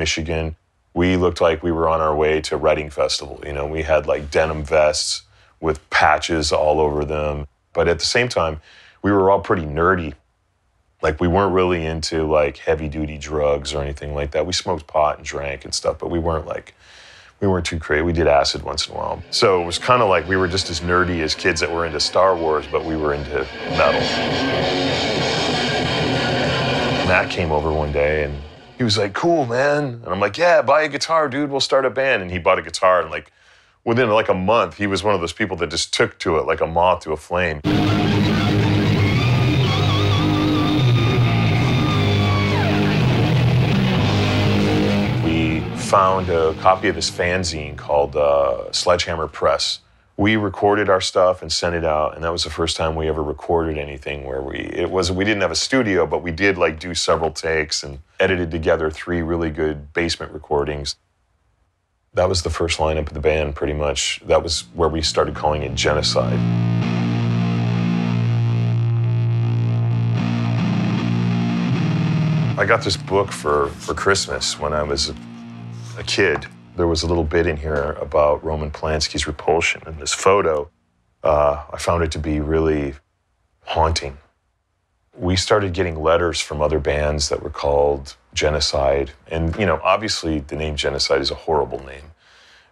Michigan, we looked like we were on our way to Reading Festival. You know, we had like denim vests with patches all over them. But at the same time, we were all pretty nerdy. Like we weren't really into like heavy duty drugs or anything like that. We smoked pot and drank and stuff, but we weren't like we weren't too crazy. We did acid once in a while. So it was kind of like we were just as nerdy as kids that were into Star Wars, but we were into metal. Matt came over one day and he was like, cool, man. And I'm like, yeah, buy a guitar, dude. We'll start a band. And he bought a guitar and like within like a month, he was one of those people that just took to it like a moth to a flame. We found a copy of this fanzine called uh, Sledgehammer Press. We recorded our stuff and sent it out, and that was the first time we ever recorded anything where we it was we didn't have a studio, but we did like do several takes and edited together three really good basement recordings. That was the first lineup of the band, pretty much. That was where we started calling it Genocide. I got this book for, for Christmas when I was a, a kid. There was a little bit in here about Roman Polanski's Repulsion, and this photo, uh, I found it to be really haunting. We started getting letters from other bands that were called Genocide, and you know, obviously, the name Genocide is a horrible name.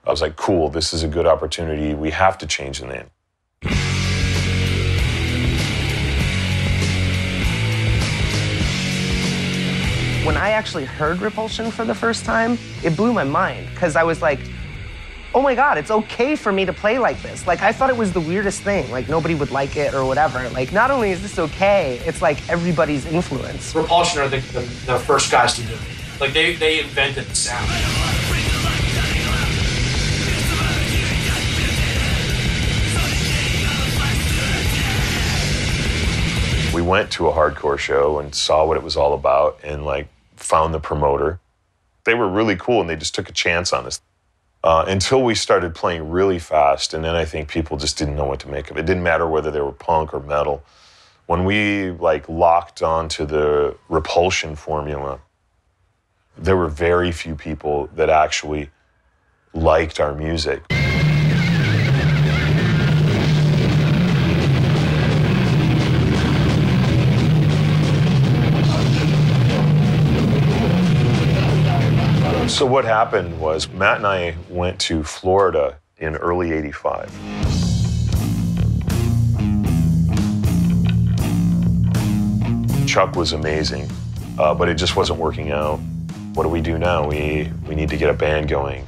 I was like, cool, this is a good opportunity. We have to change the name. When I actually heard Repulsion for the first time, it blew my mind because I was like, oh my God, it's okay for me to play like this. Like, I thought it was the weirdest thing. Like, nobody would like it or whatever. Like, not only is this okay, it's like everybody's influence. Repulsion are the, the, the first guys to do it. Like they, they invented the sound. we went to a hardcore show and saw what it was all about and like found the promoter. They were really cool and they just took a chance on us uh, until we started playing really fast and then i think people just didn't know what to make of it. It didn't matter whether they were punk or metal. When we like locked onto the repulsion formula there were very few people that actually liked our music So what happened was Matt and I went to Florida in early 85. Chuck was amazing, uh, but it just wasn't working out. What do we do now? We, we need to get a band going.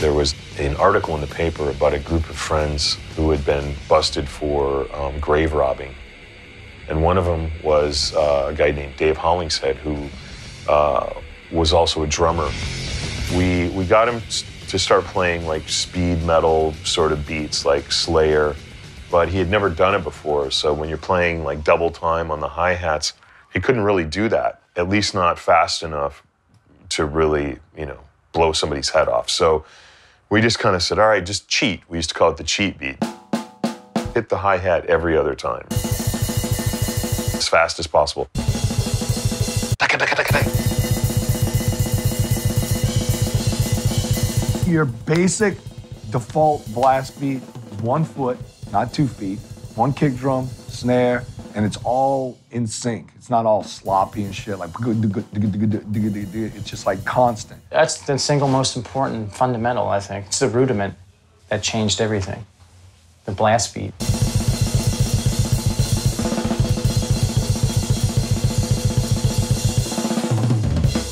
There was an article in the paper about a group of friends who had been busted for um, grave robbing. And one of them was uh, a guy named Dave Hollingshead, who uh, was also a drummer. We, we got him to start playing like speed metal sort of beats, like Slayer, but he had never done it before. So when you're playing like double time on the hi hats, he couldn't really do that, at least not fast enough to really, you know, blow somebody's head off. So we just kind of said, all right, just cheat. We used to call it the cheat beat. Hit the hi hat every other time as fast as possible. Your basic default blast beat, one foot, not two feet, one kick drum, snare, and it's all in sync. It's not all sloppy and shit. Like it's just like constant. That's the single most important fundamental, I think. It's the rudiment that changed everything. The blast beat.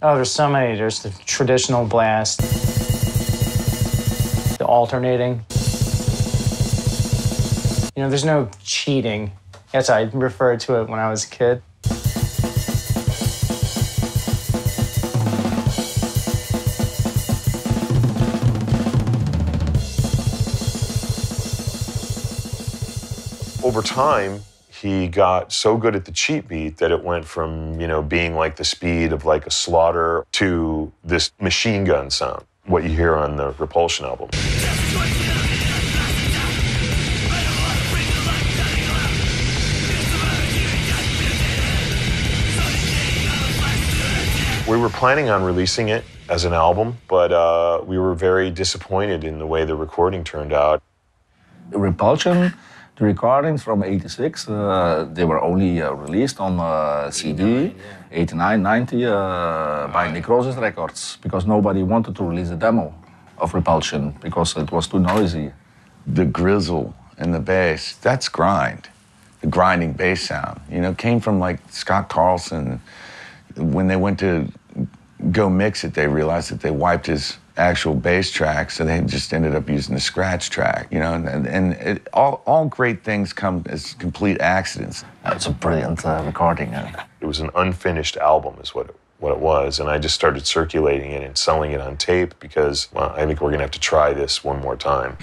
Oh, there's so many. There's the traditional blast, the alternating. You know, there's no cheating. Yes, I referred to it when I was a kid. Over time, he got so good at the cheat beat that it went from, you know, being like the speed of like a slaughter to this machine gun sound, what you hear on the Repulsion album. We were planning on releasing it as an album, but uh, we were very disappointed in the way the recording turned out. Repulsion, the recordings from 86, uh, they were only uh, released on uh, CD, 89, 90, uh, by Necrosis Records, because nobody wanted to release a demo of Repulsion because it was too noisy. The grizzle and the bass, that's grind. The grinding bass sound, you know, came from like Scott Carlson. When they went to go mix it, they realized that they wiped his actual bass track, so they just ended up using the scratch track, you know. And, and it, all, all great things come as complete accidents. That's a brilliant uh, recording. Uh. It was an unfinished album, is what it, what it was, and I just started circulating it and selling it on tape because well, I think we're gonna have to try this one more time.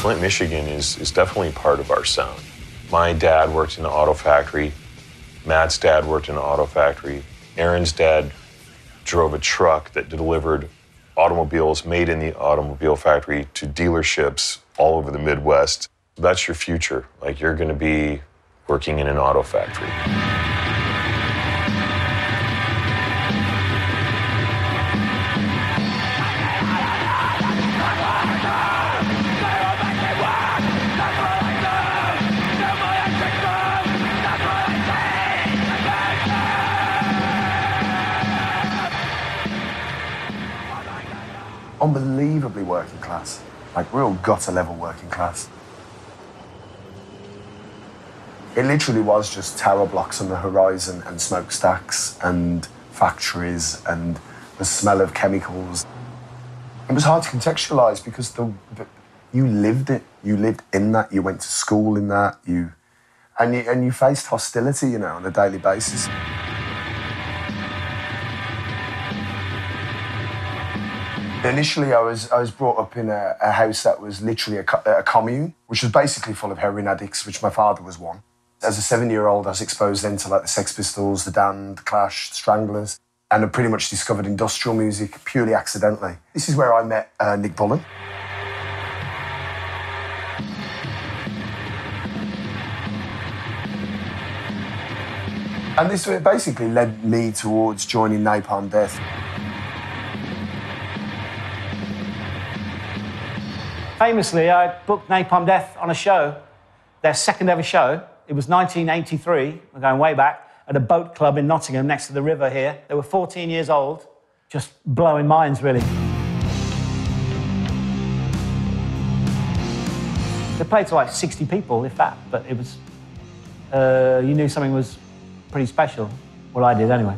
Flint, Michigan is, is definitely part of our sound. My dad worked in an auto factory. Matt's dad worked in an auto factory. Aaron's dad drove a truck that delivered automobiles made in the automobile factory to dealerships all over the Midwest. That's your future. Like you're going to be working in an auto factory. Unbelievably working class, like real gutter level working class. It literally was just tower blocks on the horizon and smokestacks and factories and the smell of chemicals. It was hard to contextualize because the, the you lived it. You lived in that. You went to school in that. You and you and you faced hostility, you know, on a daily basis. Initially, I was I was brought up in a, a house that was literally a, a commune, which was basically full of heroin addicts, which my father was one. As a seven-year-old, I was exposed then to like the Sex Pistols, the Damned, the Clash, the Stranglers, and I pretty much discovered industrial music purely accidentally. This is where I met uh, Nick Bullen. And this basically led me towards joining Napalm Death. Famously, I booked Napalm Death on a show, their second ever show. It was 1983, we're going way back, at a boat club in Nottingham next to the river here. They were 14 years old, just blowing minds, really. They played to like 60 people, if that, but it was, uh, you knew something was pretty special. Well, I did anyway.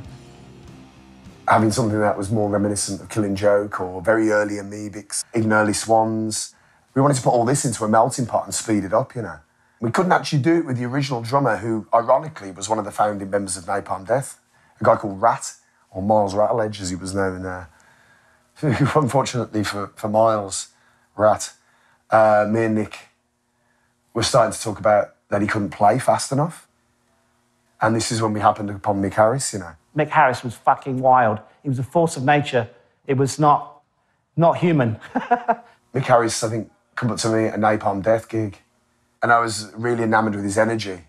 having something that was more reminiscent of Killing Joke or very early Amebix, even early Swans. We wanted to put all this into a melting pot and speed it up, you know. We couldn't actually do it with the original drummer, who ironically was one of the founding members of Napalm Death, a guy called Rat, or Miles Ratledge, as he was known. Uh, who, unfortunately for, for Miles, Rat, uh, me and Nick were starting to talk about that he couldn't play fast enough. And this is when we happened upon Mick Harris, you know. Mick Harris was fucking wild. He was a force of nature. It was not, not human. Mick Harris, I think, come up to me at a Napalm Death gig, and I was really enamoured with his energy.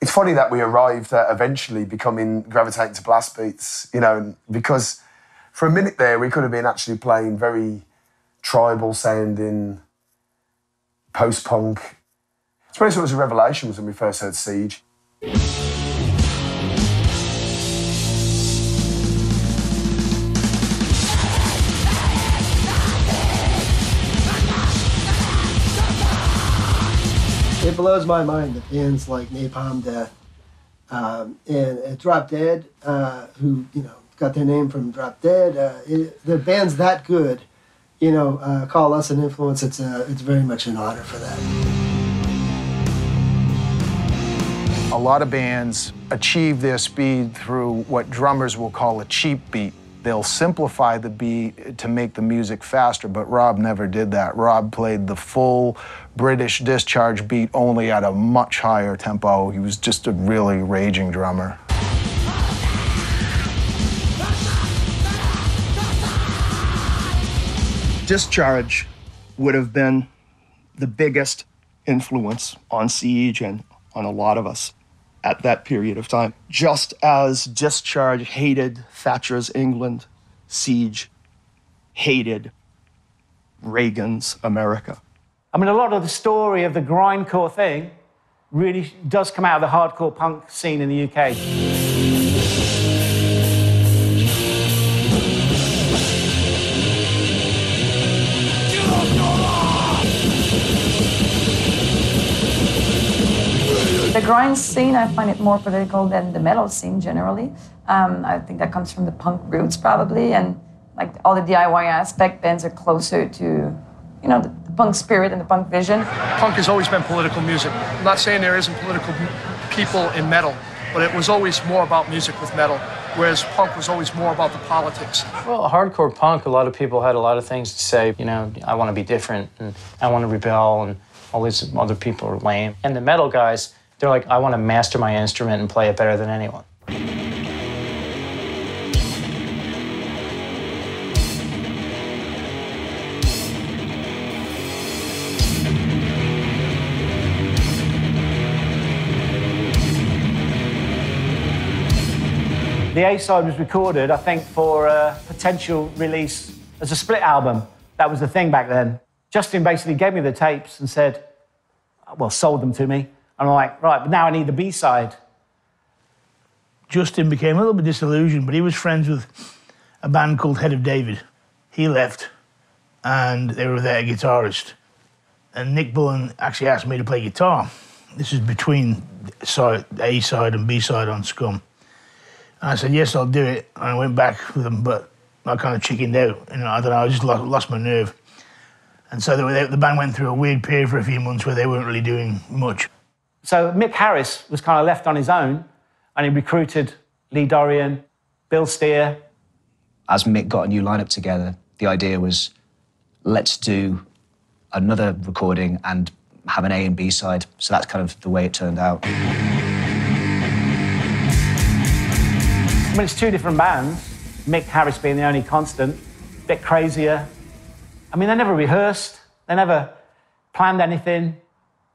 It's funny that we arrived at eventually becoming gravitating to blast beats, you know, because for a minute there we could have been actually playing very tribal sounding post punk. I suppose it was a revelation was when we first heard Siege. It blows my mind that bands like Napalm Death um, and uh, Drop Dead, uh, who you know got their name from Drop Dead, uh, it, the bands that good, you know, uh, call us an influence. It's a, it's very much an honor for that. A lot of bands achieve their speed through what drummers will call a cheap beat. They'll simplify the beat to make the music faster, but Rob never did that. Rob played the full British discharge beat only at a much higher tempo. He was just a really raging drummer. Discharge would have been the biggest influence on Siege and on a lot of us at that period of time. Just as Discharge hated Thatcher's England, Siege hated Reagan's America. I mean, a lot of the story of the grindcore thing really does come out of the hardcore punk scene in the UK. The grind scene, I find it more political than the metal scene generally. Um, I think that comes from the punk roots probably, and like all the DIY aspect, bands are closer to, you know, the, punk spirit and the punk vision. Punk has always been political music. I'm not saying there isn't political people in metal, but it was always more about music with metal, whereas punk was always more about the politics. Well, hardcore punk, a lot of people had a lot of things to say. You know, I want to be different and I want to rebel, and all these other people are lame. And the metal guys, they're like, I want to master my instrument and play it better than anyone. The A side was recorded, I think, for a potential release as a split album. That was the thing back then. Justin basically gave me the tapes and said, well, sold them to me. And I'm like, right, but now I need the B side. Justin became a little bit disillusioned, but he was friends with a band called Head of David. He left, and they were their guitarist. And Nick Bullen actually asked me to play guitar. This is between A side and B side on Scum. And I said, yes, I'll do it. And I went back with them, but I kind of chickened out. You know, I don't know, I just lost, lost my nerve. And so the, the band went through a weird period for a few months where they weren't really doing much. So Mick Harris was kind of left on his own, and he recruited Lee Dorrian, Bill Steer. As Mick got a new lineup together, the idea was let's do another recording and have an A and B side. So that's kind of the way it turned out. It's two different bands. Mick Harris being the only constant, a bit crazier. I mean, they never rehearsed, they never planned anything.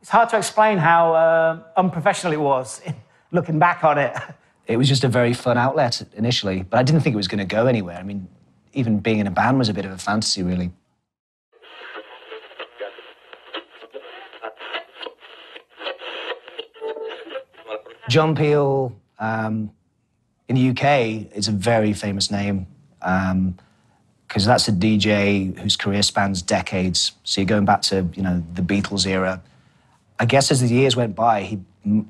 It's hard to explain how uh, unprofessional it was looking back on it. It was just a very fun outlet initially, but I didn't think it was going to go anywhere. I mean, even being in a band was a bit of a fantasy, really. John Peel um, in the UK it's a very famous name um, because that's a DJ whose career spans decades. So you're going back to you know the Beatles era. I guess as the years went by, he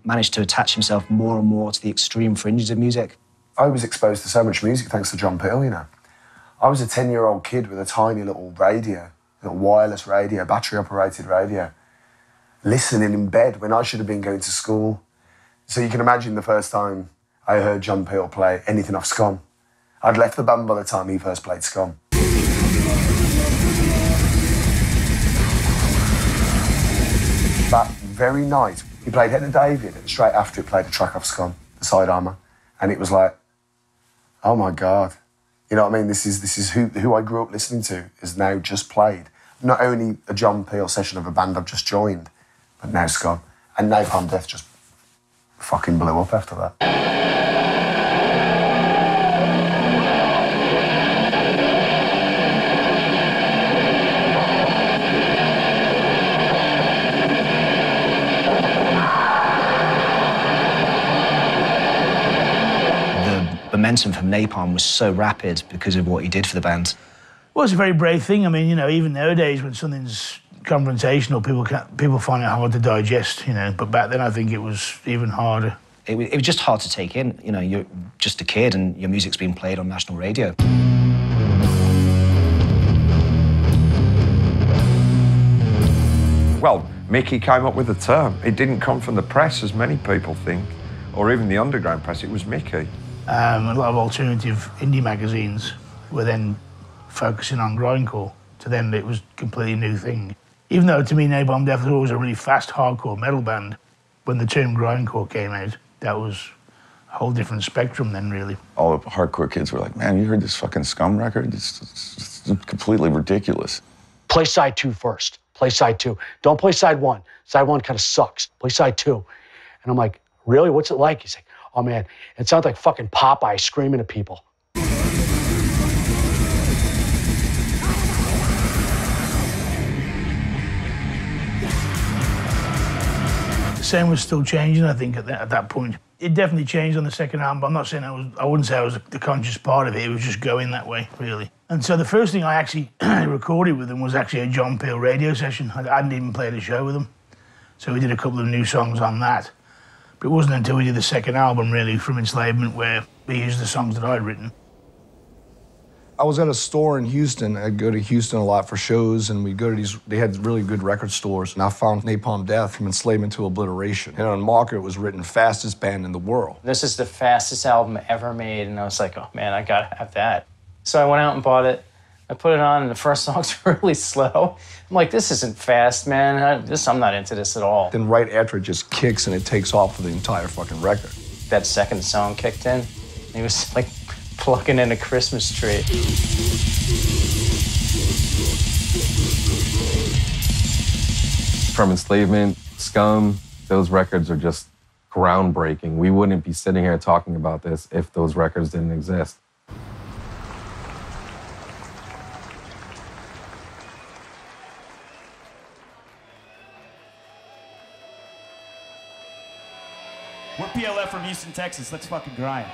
managed to attach himself more and more to the extreme fringes of music. I was exposed to so much music thanks to John Peel, you know. I was a 10 year old kid with a tiny little radio, a wireless radio, battery operated radio, listening in bed when I should have been going to school. So you can imagine the first time I heard John Peel play anything off Scum. I'd left the band by the time he first played Scum. That very night, he played Head of David, and straight after he played a track off Scum, the side armour. And it was like, oh my God. You know what I mean? This is, this is who, who I grew up listening to is now just played. Not only a John Peel session of a band I've just joined, but now Scum. And Napalm Death just fucking blew up after that. Momentum from Napalm was so rapid because of what he did for the band. Well, it's a very brave thing. I mean, you know, even nowadays when something's confrontational, people can people find it hard to digest. You know, but back then I think it was even harder. It, it was just hard to take in. You know, you're just a kid and your music's being played on national radio. Well, Mickey came up with the term. It didn't come from the press, as many people think, or even the underground press. It was Mickey. Um, a lot of alternative indie magazines were then focusing on grindcore. To them, it was a completely new thing. Even though to me, Napalm Death was always a really fast hardcore metal band, when the term grindcore came out, that was a whole different spectrum then, really. All the hardcore kids were like, man, you heard this fucking scum record? It's, it's, it's completely ridiculous. Play side two first. Play side two. Don't play side one. Side one kind of sucks. Play side two. And I'm like, really? What's it like? He's like, oh man, it sounds like fucking Popeye screaming at people. The sound was still changing, I think, at that, at that point. It definitely changed on the second album, but I'm not saying I was, I wouldn't say I was the conscious part of it. It was just going that way, really. And so the first thing I actually recorded with them was actually a John Peel radio session. I hadn't even played a show with them. So we did a couple of new songs on that. But it wasn't until we did the second album, really, from Enslavement, where we used the songs that I'd written. I was at a store in Houston. I'd go to Houston a lot for shows, and we'd go to these. They had really good record stores, and I found Napalm Death from Enslavement to Obliteration. And on Marker, it was written fastest band in the world. This is the fastest album ever made, and I was like, oh man, I gotta have that. So I went out and bought it. I put it on, and the first song's really slow. I'm like, this isn't fast, man. I, this, I'm not into this at all. Then right after it just kicks and it takes off for the entire fucking record. That second song kicked in. and It was like plucking in a Christmas tree. From Enslavement, Scum, those records are just groundbreaking. We wouldn't be sitting here talking about this if those records didn't exist. Houston, Texas. Let's fucking grind.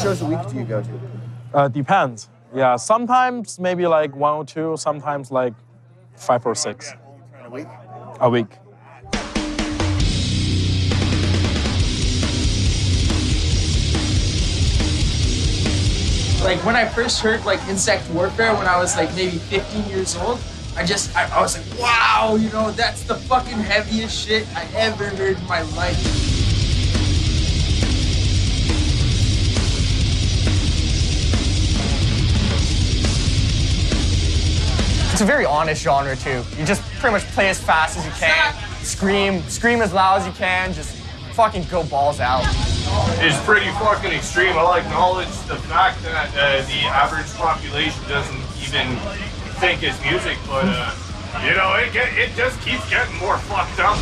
Shows a week do you go to? Uh, depends. Yeah, sometimes maybe like one or two, sometimes like five or six A week? a week. Like when I first heard like insect warfare when I was like maybe 15 years old, I just I, I was like, wow, you know, that's the fucking heaviest shit I ever heard in my life. It's a very honest genre too. You just pretty much play as fast as you can, scream, scream as loud as you can, just fucking go balls out. It's pretty fucking extreme. I'll acknowledge the fact that uh, the average population doesn't even think it's music, but uh, you know, it get, it just keeps getting more fucked up.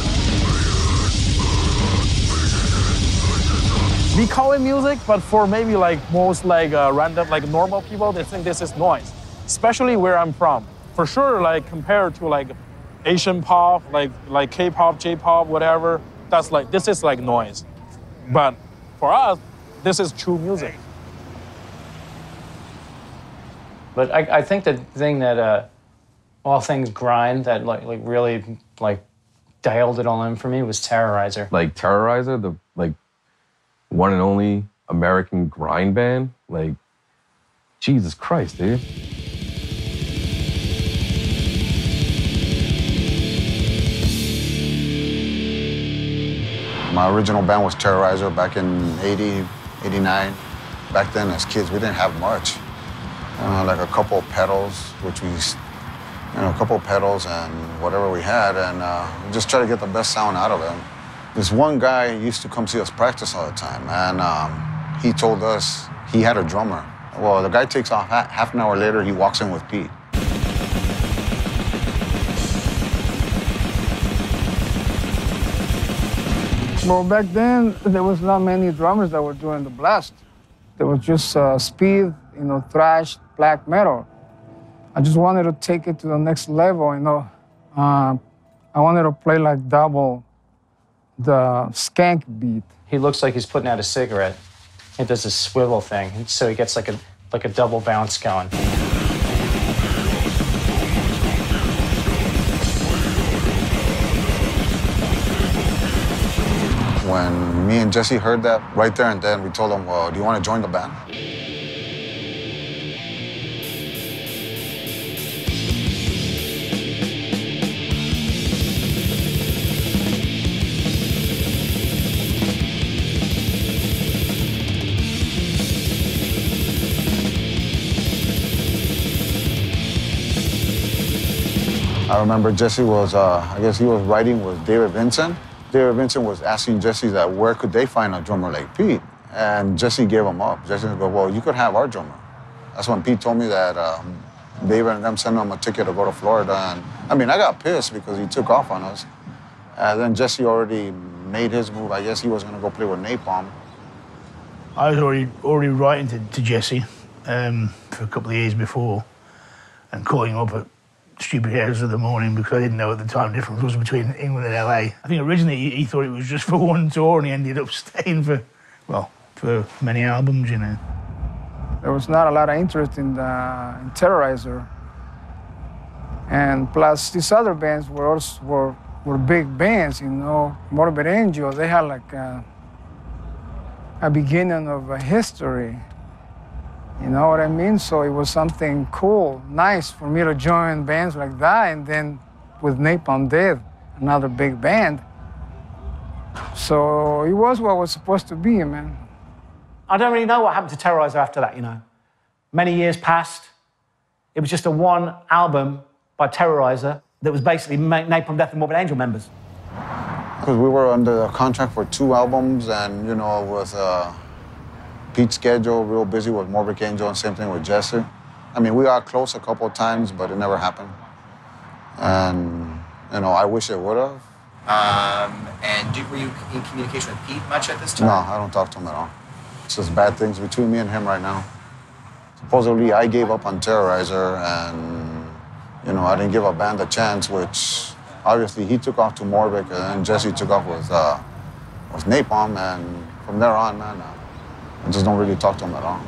We call it music, but for maybe like most like uh, random, like normal people, they think this is noise. Especially where I'm from. For sure, like compared to like Asian pop, like like K-pop, J-pop, whatever, that's like this is like noise. But for us, this is true music. But I, I think the thing that uh, all things grind that like like really like dialed it all in for me was Terrorizer. Like Terrorizer, the like one and only American grind band. Like Jesus Christ, dude. My original band was Terrorizer back in 80, 89. Back then, as kids, we didn't have much. You know, like a couple of pedals, which we, you know, a couple of pedals and whatever we had, and uh, just try to get the best sound out of it. This one guy used to come see us practice all the time, and um, he told us he had a drummer. Well, the guy takes off. Half an hour later, he walks in with Pete. Well, back then, there was not many drummers that were doing the blast. There was just uh, speed, you know, thrash, black metal. I just wanted to take it to the next level, you know. Uh, I wanted to play like double the skank beat. He looks like he's putting out a cigarette. He does a swivel thing, and so he gets like a like a double bounce going. And Jesse heard that right there and then, we told him, well, do you want to join the band? I remember Jesse was, uh, I guess he was writing with David Vincent. David Vincent was asking Jesse that where could they find a drummer like Pete? And Jesse gave him up. Jesse go, well, you could have our drummer. That's when Pete told me that um, David and them sent him a ticket to go to Florida. And I mean, I got pissed because he took off on us. And then Jesse already made his move. I guess he was gonna go play with Napalm. I was already already writing to, to Jesse um, for a couple of years before and calling him up at stupid hours of the morning because I didn't know what the time difference was between England and LA. I think originally he, he thought it was just for one tour and he ended up staying for, well, for many albums, you know. There was not a lot of interest in, the, in Terrorizer. And plus, these other bands were also were, were big bands, you know. Morbid Angel, they had like a, a beginning of a history. You know what I mean? So it was something cool, nice for me to join bands like that, and then with Napalm Death, another big band. So it was what was supposed to be, man. I don't really know what happened to Terrorizer after that, you know. Many years passed. It was just a one album by Terrorizer that was basically Ma- Napalm Death and Morbid Angel members. Because we were under a contract for two albums, and you know, with uh, Pete's schedule, real busy with Morbid Angel, and same thing with Jesse. I mean, we got close a couple of times, but it never happened. And you know, I wish it would have. Um, and did, were you in communication with Pete much at this time? No, I don't talk to him at all. It's just bad things between me and him right now. Supposedly, I gave up on Terrorizer, and you know, I didn't give a band a chance. Which obviously he took off to Morbid, and Jesse took off with uh, with Napalm, and from there on, man, uh, I just don't really talk to him at all.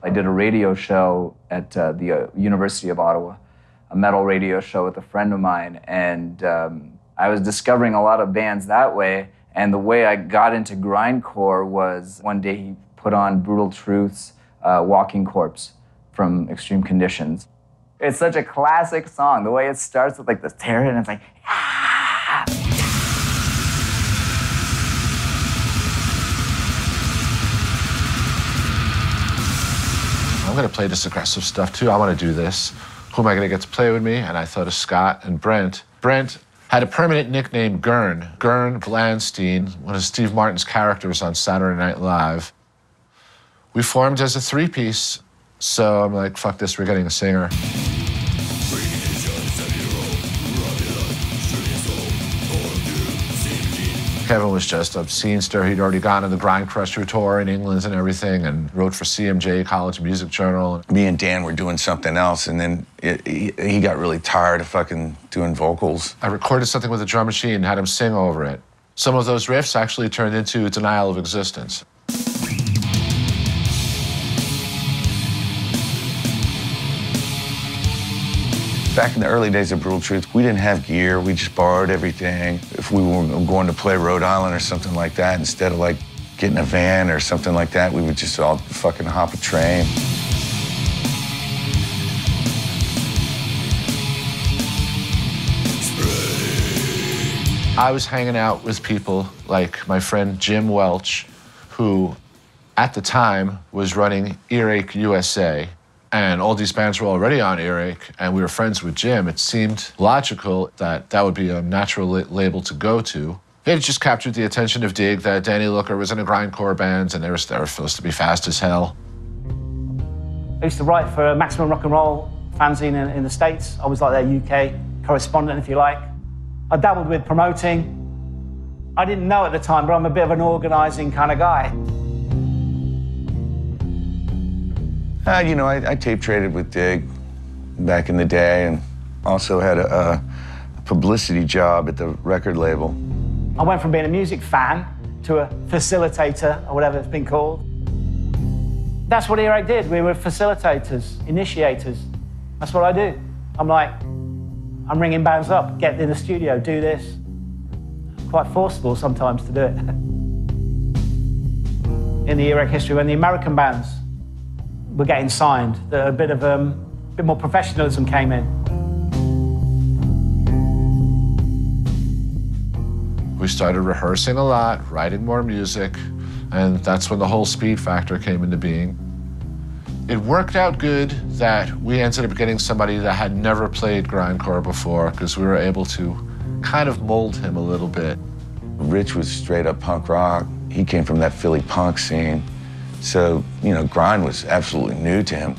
I did a radio show at uh, the uh, University of Ottawa, a metal radio show with a friend of mine, and um, I was discovering a lot of bands that way. And the way I got into grindcore was one day he put on Brutal Truth's uh, "Walking Corpse" from Extreme Conditions. It's such a classic song. The way it starts with like this tear, and it's like ah! I'm going to play this aggressive stuff too. I want to do this. Who am I going to get to play with me? And I thought of Scott and Brent. Brent had a permanent nickname, Gurn. Gurn Glanstein, one of Steve Martin's characters on Saturday Night Live. We formed as a three piece. So I'm like, fuck this, we're getting a singer. Kevin was just a scenester. He'd already gone on the Grind Crusher tour in England and everything, and wrote for CMJ College Music Journal. Me and Dan were doing something else, and then it, he, he got really tired of fucking doing vocals. I recorded something with a drum machine and had him sing over it. Some of those riffs actually turned into Denial of Existence. Back in the early days of Brutal Truth, we didn't have gear. We just borrowed everything. If we were going to play Rhode Island or something like that, instead of like getting a van or something like that, we would just all fucking hop a train. I was hanging out with people like my friend Jim Welch, who at the time was running Earache USA. And all these bands were already on Earache, and we were friends with Jim. It seemed logical that that would be a natural la- label to go to. It just captured the attention of Dig that Danny Lilker was in a grindcore band, and they were, they were supposed to be fast as hell. I used to write for Maximum Rock and Roll fanzine in, in the States. I was like their UK correspondent, if you like. I dabbled with promoting. I didn't know at the time, but I'm a bit of an organizing kind of guy. Uh, you know, I, I tape traded with Dig back in the day, and also had a, a publicity job at the record label. I went from being a music fan to a facilitator, or whatever it's been called. That's what Earache did. We were facilitators, initiators. That's what I do. I'm like, I'm ringing bands up, get in the studio, do this. Quite forcible sometimes to do it. in the Earache history, when the American bands were getting signed, the, a bit of um, bit more professionalism came in. We started rehearsing a lot, writing more music, and that's when the whole speed factor came into being. It worked out good that we ended up getting somebody that had never played grindcore before because we were able to kind of mold him a little bit. Rich was straight up punk rock. He came from that Philly punk scene. So, you know, grind was absolutely new to him.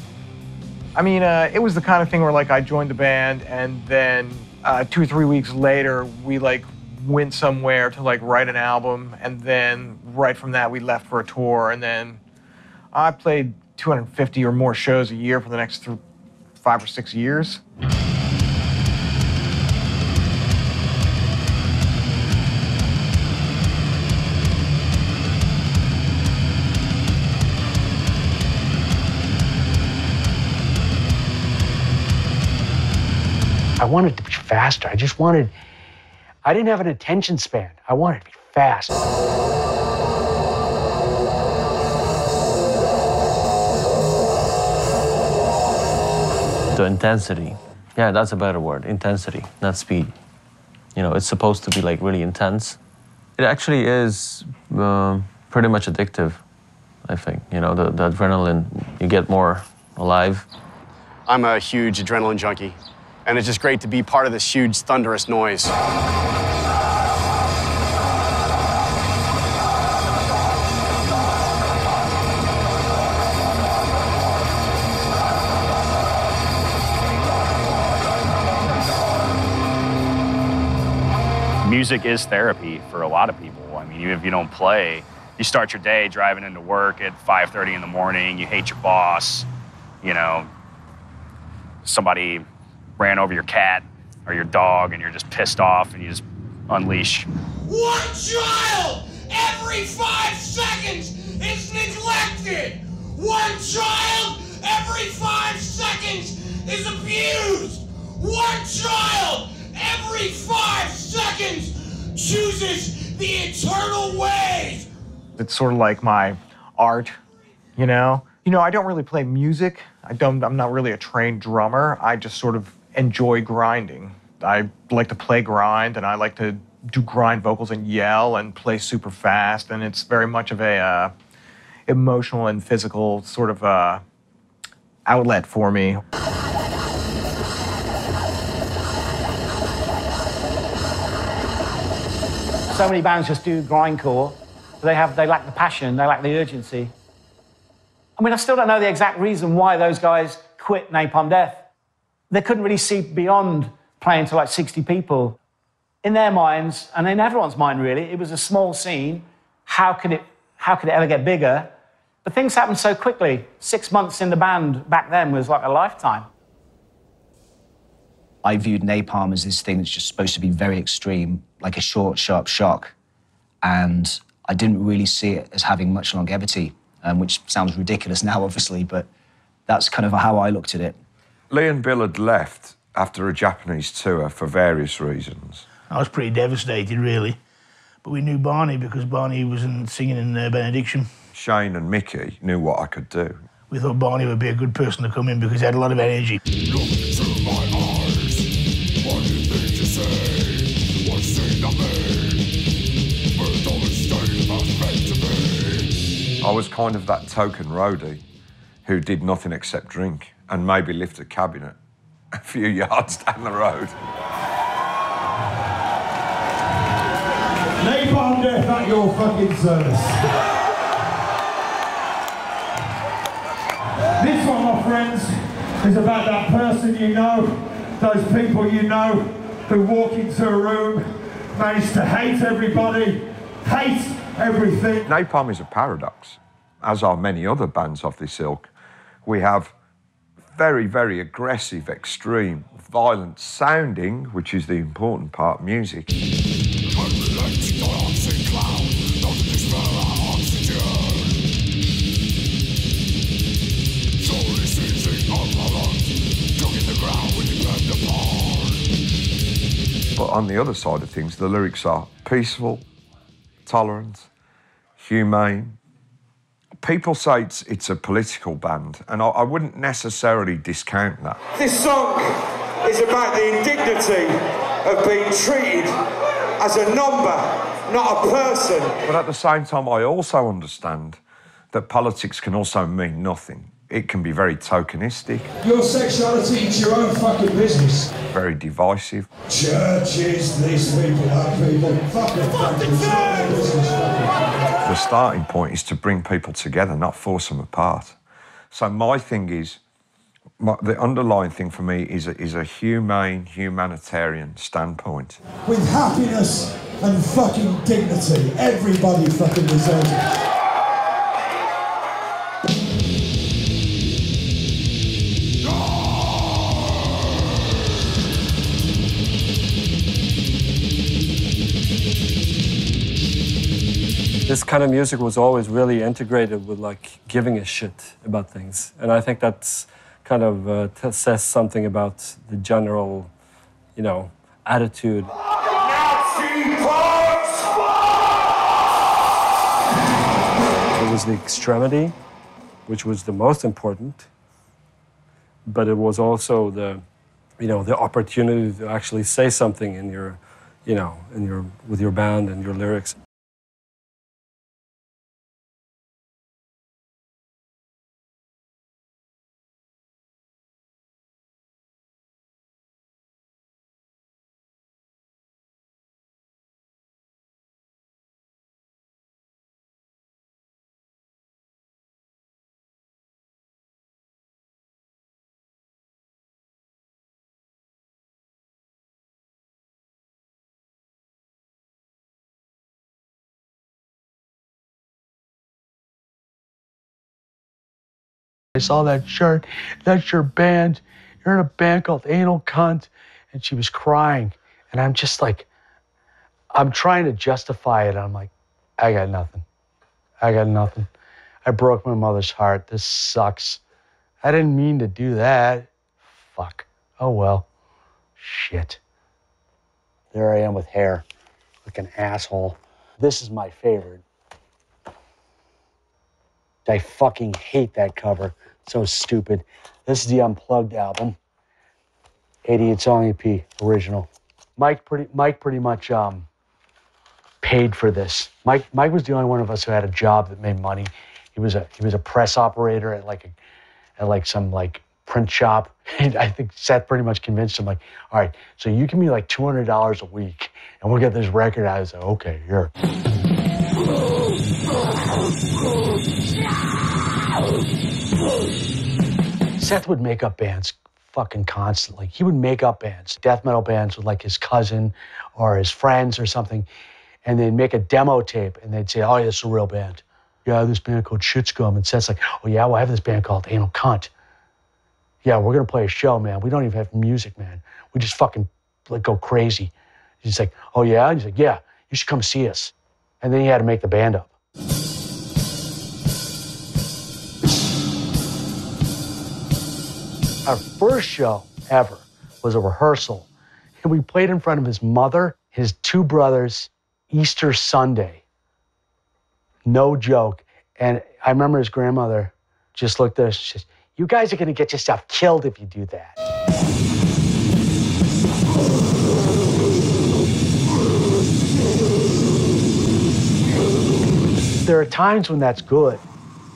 I mean, uh, it was the kind of thing where like I joined the band and then uh, two or three weeks later we like went somewhere to like write an album and then right from that we left for a tour and then I played 250 or more shows a year for the next five or six years. Wanted to be faster. I just wanted, I didn't have an attention span. I wanted to be fast. The intensity. Yeah, that's a better word. Intensity, not speed. You know, it's supposed to be like really intense. It actually is um, pretty much addictive, I think. You know, the, the adrenaline, you get more alive. I'm a huge adrenaline junkie, and it's just great to be part of this huge thunderous noise. music is therapy for a lot of people. I mean, even if you don't play, you start your day driving into work at 5:30 in the morning. You hate your boss. You know, somebody ran over your cat or your dog, and you're just pissed off, and you just unleash. One child every five seconds is neglected. One child every five seconds is abused. One child every five seconds chooses the eternal ways. It's sort of like my art, you know. You know, I don't really play music. I don't. I'm not really a trained drummer. I just sort of enjoy grinding. I like to play grind, and I like to do grind vocals and yell and play super fast. And it's very much of a uh, emotional and physical sort of uh, outlet for me. So many bands just do grindcore. They have, they lack the passion, they lack the urgency. I mean, I still don't know the exact reason why those guys quit Napalm Death. They couldn't really see beyond playing to like 60 people. in their minds, and in everyone's mind really, it was a small scene. How could it, how could it ever get bigger? But things happened so quickly. Six months in the band back then was like a lifetime. I viewed napalm as this thing that's just supposed to be very extreme, like a short, sharp shock. And I didn't really see it as having much longevity, um, which sounds ridiculous now, obviously, but that's kind of how I looked at it. Lee and Bill had left after a Japanese tour for various reasons. I was pretty devastated, really. But we knew Barney because Barney was in, singing in uh, Benediction. Shane and Mickey knew what I could do. We thought Barney would be a good person to come in because he had a lot of energy. I was kind of that token roadie who did nothing except drink and maybe lift a cabinet a few yards down the road. Napalm Death at your fucking service. This one, my friends, is about that person you know, those people you know who walk into a room, manage to hate everybody, hate everything. Napalm is a paradox, as are many other bands of this ilk. We have very, very aggressive, extreme, violent sounding, which is the important part, music. But on the other side of things, the lyrics are peaceful, tolerant, humane. People say it's, it's a political band, and I, I wouldn't necessarily discount that. This song is about the indignity of being treated as a number, not a person. But at the same time, I also understand that politics can also mean nothing. It can be very tokenistic, Your sexuality is your own fucking business. very divisive. Churches, these people, that people, fucking fucking it's not fucking. The starting point is to bring people together, not force them apart. So my thing is, my, the underlying thing for me is a, is a humane, humanitarian standpoint. With happiness and fucking dignity. Everybody fucking deserves it. This kind of music was always really integrated with like giving a shit about things. And i think that's kind of uh, says something about the general you know attitude. It was the extremity which was the most important but it was also the you know the opportunity to actually say something in your you know in your with your band and your lyrics I saw that shirt. That's your band. You're in a band called Anal Cunt. And she was crying. And I'm just like, I'm trying to justify it. I'm like, I got nothing. I got nothing. I broke my mother's heart. This sucks. I didn't mean to do that. Fuck. Oh well. Shit. There I am with hair. Like an asshole. This is my favorite. I fucking hate that cover. So stupid. This is the Unplugged album. 88 song EP, original. Mike pretty Mike pretty much um, paid for this. Mike Mike was the only one of us who had a job that made money. He was a he was a press operator at like a at like some like print shop. And I think Seth pretty much convinced him like, all right, so you give me like two hundred dollars a week and we'll get this record out. I was like, okay, here. Seth would make up bands fucking constantly. He would make up bands, death metal bands with like his cousin or his friends or something, and they'd make a demo tape and they'd say, "Oh, yeah, this is a real band." Yeah, this band called Shit Scum, and Seth's like, "Oh yeah, well I have this band called Anal Cunt." Yeah, we're gonna play a show, man. We don't even have music, man. We just fucking like go crazy. He's like, "Oh yeah," and he's like, "Yeah, you should come see us." And then he had to make the band up. Our first show ever was a rehearsal. And we played in front of his mother, his two brothers, Easter Sunday. No joke. And I remember his grandmother just looked at us and says, You guys are going to get yourself killed if you do that. There are times when that's good,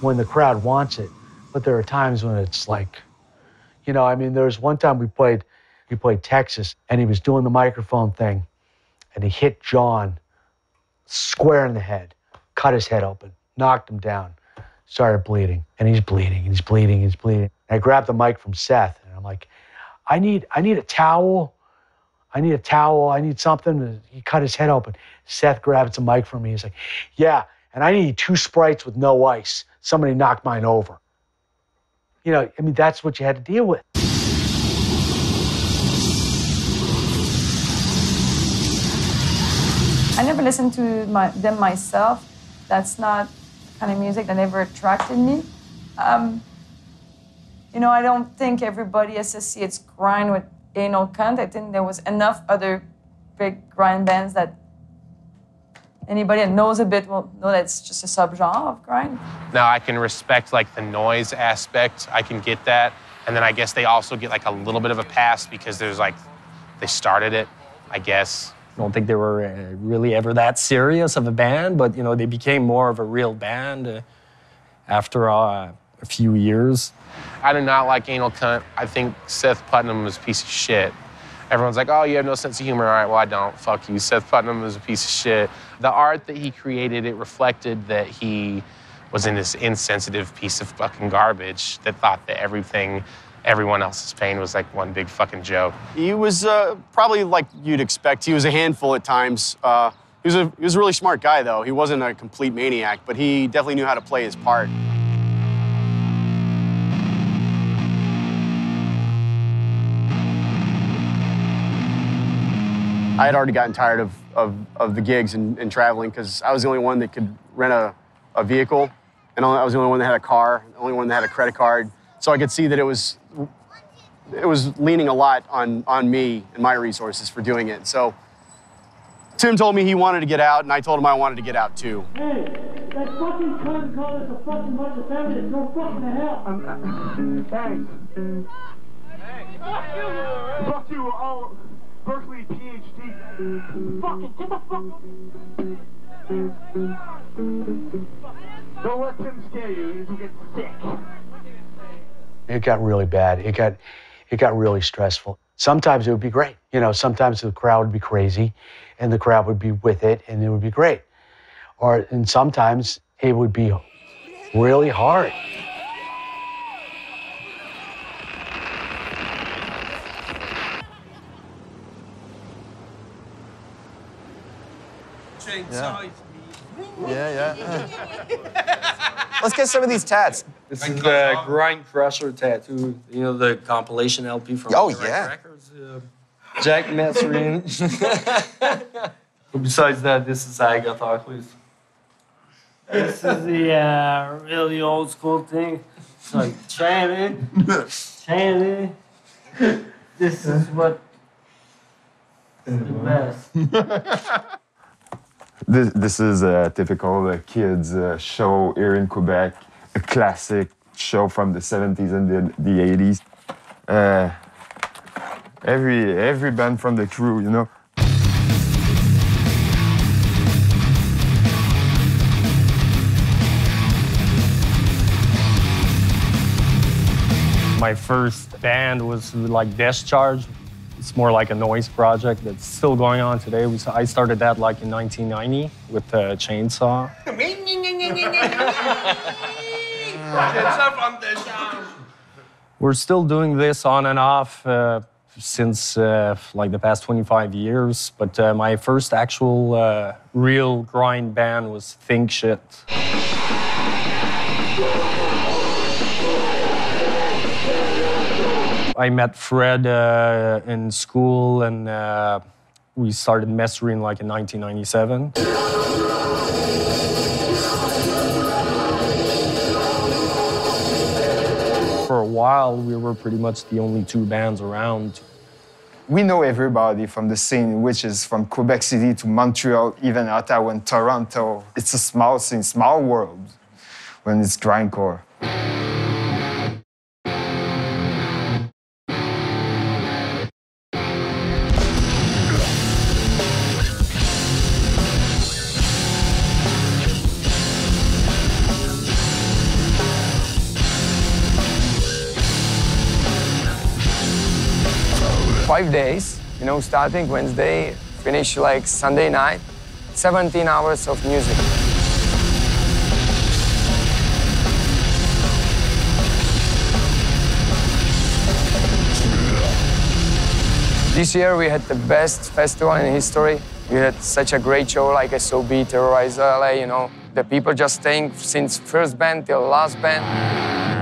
when the crowd wants it, but there are times when it's like, you know, I mean, there was one time we played, we played Texas, and he was doing the microphone thing, and he hit John square in the head, cut his head open, knocked him down, started bleeding, and he's bleeding, and he's bleeding, he's bleeding. And I grabbed the mic from Seth, and I'm like, I need, I need a towel. I need a towel. I need something. He cut his head open. Seth grabs the mic from me. He's like, Yeah, and I need two sprites with no ice. Somebody knocked mine over. You know, I mean, that's what you had to deal with. I never listened to my, them myself. That's not kind of music that ever attracted me. Um, you know, I don't think everybody associates grind with anal cunt. I think there was enough other big grind bands that anybody that knows a bit will know that it's just a subgenre of grind. Now I can respect like the noise aspect. I can get that. And then I guess they also get like a little bit of a pass because there's like they started it, I guess. I don't think they were uh, really ever that serious of a band, but you know they became more of a real band uh, after uh, a few years. I do not like anal cunt. I think Seth Putnam is a piece of shit. Everyone's like, oh, you have no sense of humor. All right, well, I don't. Fuck you. Seth Putnam is a piece of shit. The art that he created, it reflected that he was in this insensitive piece of fucking garbage that thought that everything, everyone else's pain was like one big fucking joke. He was uh, probably like you'd expect. He was a handful at times. Uh, he, was a, he was a really smart guy, though. He wasn't a complete maniac, but he definitely knew how to play his part. I had already gotten tired of, of, of the gigs and, and traveling because I was the only one that could rent a, a vehicle, and I was the only one that had a car, the only one that had a credit card. So I could see that it was it was leaning a lot on on me and my resources for doing it. So Tim told me he wanted to get out, and I told him I wanted to get out too. Hey, that fucking cunt called us a fucking bunch of feminists. Go fucking to hell. Uh, thanks. Fuck you. Fuck you. All Berkeley PhD. Fucking get the fuck. Don't let Tim scare you. You'll get sick. It got really bad. It got, it got really stressful. Sometimes it would be great. You know, sometimes the crowd would be crazy and the crowd would be with it and it would be great. Or, and sometimes it would be really hard. Yeah. Yeah, yeah. Let's get some of these tats. This is the Grind Crusher tattoo. You know the compilation LP from Oh, Direct yeah. Records. Uh, Jack Masserin. Besides that, this is Agathocles. This is the uh, really old school thing. It's like Channing, Channing. This is what the best. This, this is a typical uh, kids uh, show here in Quebec, a classic show from the 70s and the, the 80s. Uh, every, every band from the crew, you know. My first band was like Discharge. It's more like a noise project that's still going on today. We- I started that like in 1990 with the chainsaw. We're still doing this on and off uh, since uh, like the past 25 years. But uh, my first actual uh, real grind band was Think Shit. I met Fred uh, in school and uh, we started messering like in 1997. For a while, we were pretty much the only two bands around. We know everybody from the scene, which is from Quebec City to Montreal, even Ottawa and Toronto. It's a small scene, small world when it's grindcore. Know, starting Wednesday, finish like Sunday night, 17 hours of music. This year we had the best festival in history. We had such a great show like SOB, Terrorizer LA, you know. The people just staying since first band till last band.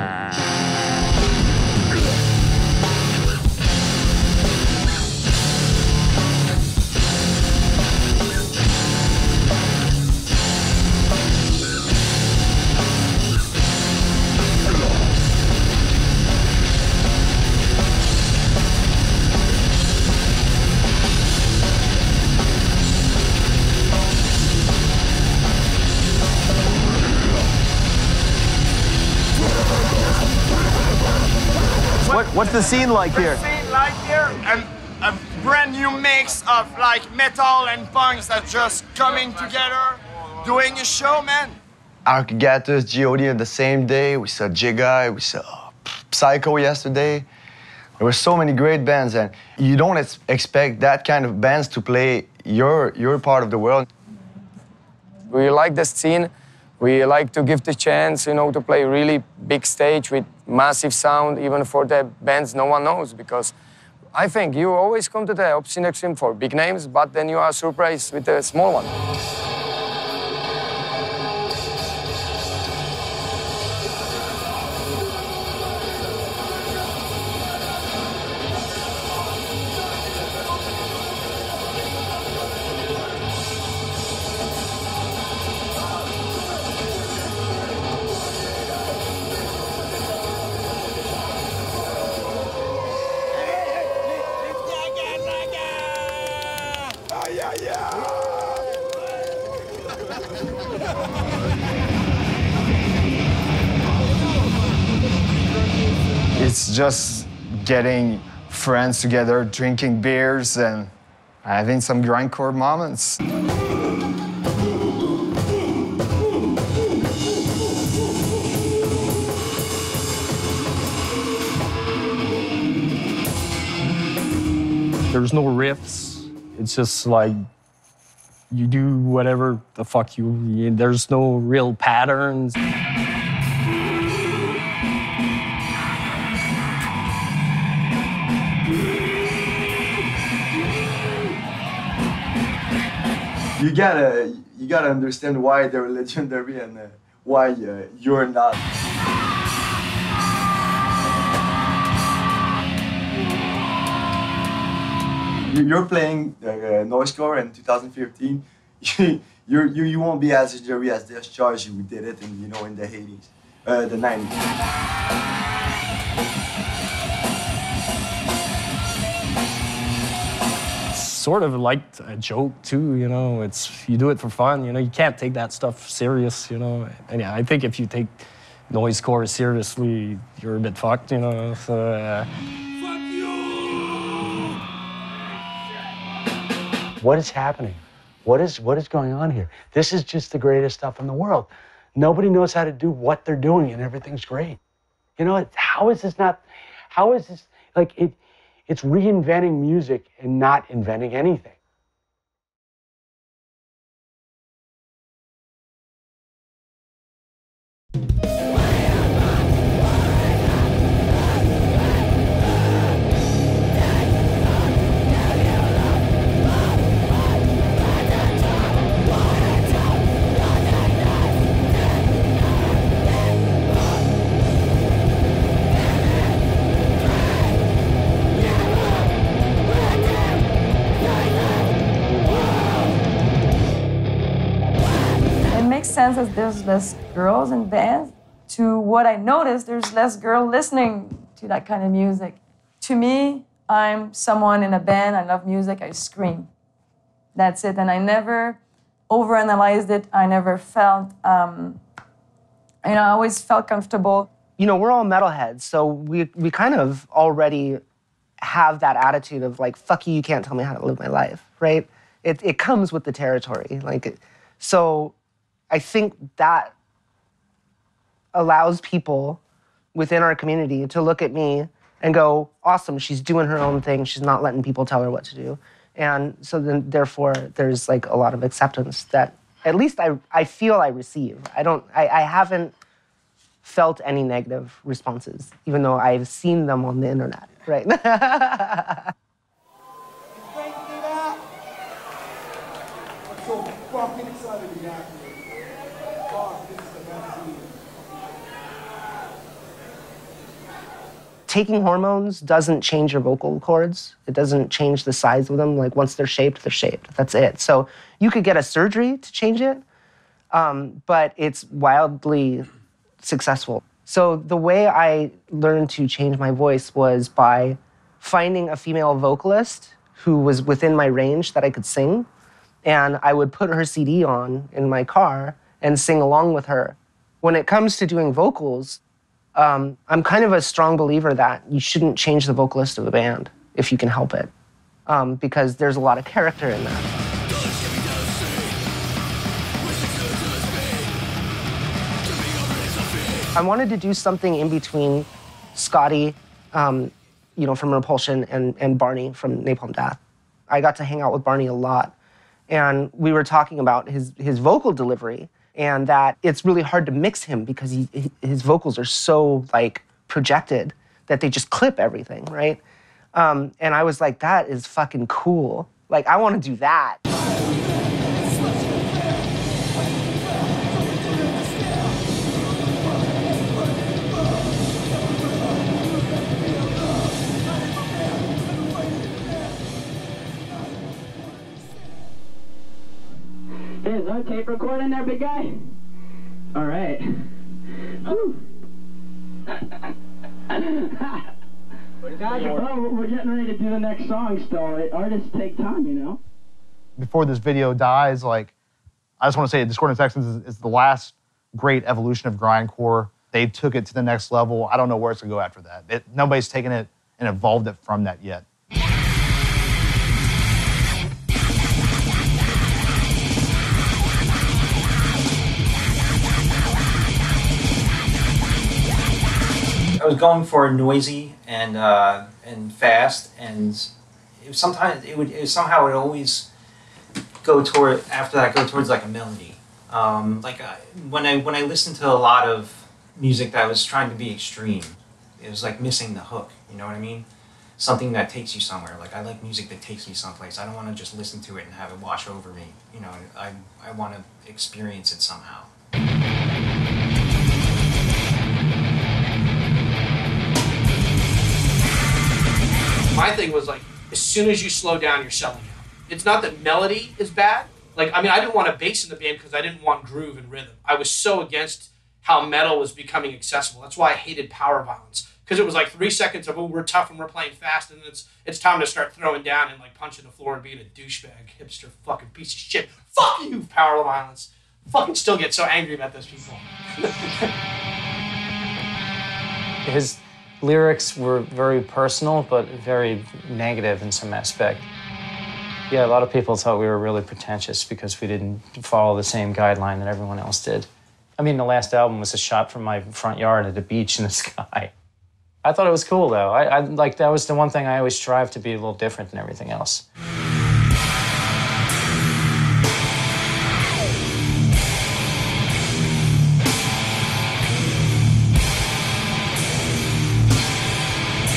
What's the scene like here? scene like here, and a brand new mix of like metal and punks that just coming together, doing a show, man. Archagathus, Geode on the same day. We saw Jigai, we saw Psycho yesterday. There were so many great bands, and you don't ex- expect that kind of bands to play your, your part of the world. We like the scene. We like to give the chance, you know, to play really big stage with massive sound, even for the bands no one knows. Because I think you always come to the Obscene Extreme for big names, but then you are surprised with the small one. It's just getting friends together, drinking beers, and having some grindcore moments. There's no riffs. It's just like you do whatever the fuck you. you- There's no real patterns. You gotta, you gotta understand why they're legendary and uh, why uh, you're not. You're playing uh, Noisecore in 2015. You, you're, you you won't be as legendary as Discharge. You did it in you know in the 80s, uh, the 90s. sort of like a joke too, you know. It's you do it for fun, you know. You can't take that stuff serious, you know. And yeah, I think if you take noisecore seriously, you're a bit fucked, you know. So, uh, What is happening? What is what is going on here? This is just the greatest stuff in the world. Nobody knows how to do what they're doing, and everything's great. You know, how is this not? How is this like it? It's reinventing music and not inventing anything. That there's less girls in bands to what I noticed, there's less girl listening to that kind of music. To me, I'm someone in a band, I love music, I scream. That's it. And I never overanalyzed it. I never felt, um, you know, I always felt comfortable. You know, we're all metalheads, so we, we kind of already have that attitude of like, fuck you, you can't tell me how to live my life, right? It, it comes with the territory. Like, so I think that allows people within our community to look at me and go, awesome, she's doing her own thing. She's not letting people tell her what to do. And so then, therefore, there's like a lot of acceptance that at least I, I feel I receive. I don't, I, I haven't felt any negative responses, even though I've seen them on the internet, right? Fucking excited to be out here. God, this is the best season. Taking hormones doesn't change your vocal cords. It doesn't change the size of them. Like once they're shaped, they're shaped. That's it. So you could get a surgery to change it, um, but it's wildly successful. So the way I learned to change my voice was by finding a female vocalist who was within my range that I could sing, and I would put her CD on in my car and sing along with her. When it comes to doing vocals, um, I'm kind of a strong believer that you shouldn't change the vocalist of a band if you can help it, um, because there's a lot of character in that. I wanted to do something in between Scotty, um, you know, from Repulsion, and, and Barney from Napalm Death. I got to hang out with Barney a lot, and we were talking about his, his vocal delivery and that it's really hard to mix him because he, his vocals are so like projected that they just clip everything, right? Um, and I was like, that is fucking cool. Like, I want to do that. Hey, is our tape recording there, big guy? All right. Whew. Guys, oh, we're getting ready to do the next song still. Artists take time, you know? before this video dies, like, I just want to say Discordance Axis is, is the last great evolution of grindcore. They took it to the next level. I don't know where it's going to go after that. It, nobody's taken it and evolved it from that yet. I was going for noisy and uh, and fast, and it sometimes it would it somehow it always go toward after that go towards like a melody. Um, like I, when I when I listened to a lot of music that was trying to be extreme, it was like missing the hook. You know what I mean? Something that takes you somewhere. Like I like music that takes me someplace. I don't want to just listen to it and have it wash over me. You know, I I want to experience it somehow. My thing was like, as soon as you slow down, you're selling out. It's not that melody is bad. Like, I mean, I didn't want a bass in the band because I didn't want groove and rhythm. I was so against how metal was becoming accessible. That's why I hated power violence because it was like three seconds of oh we're tough and we're playing fast, and it's it's time to start throwing down and like punching the floor and being a douchebag, hipster, fucking piece of shit. Fuck you, power violence. Fucking still get so angry about those people. His lyrics were very personal, but very negative in some aspect. Yeah, a lot of people thought we were really pretentious because we didn't follow the same guideline that everyone else did. I mean, the last album was a shot from my front yard at a beach in the sky. I thought it was cool though. I, I like that was the one thing I always strive to be a little different than everything else.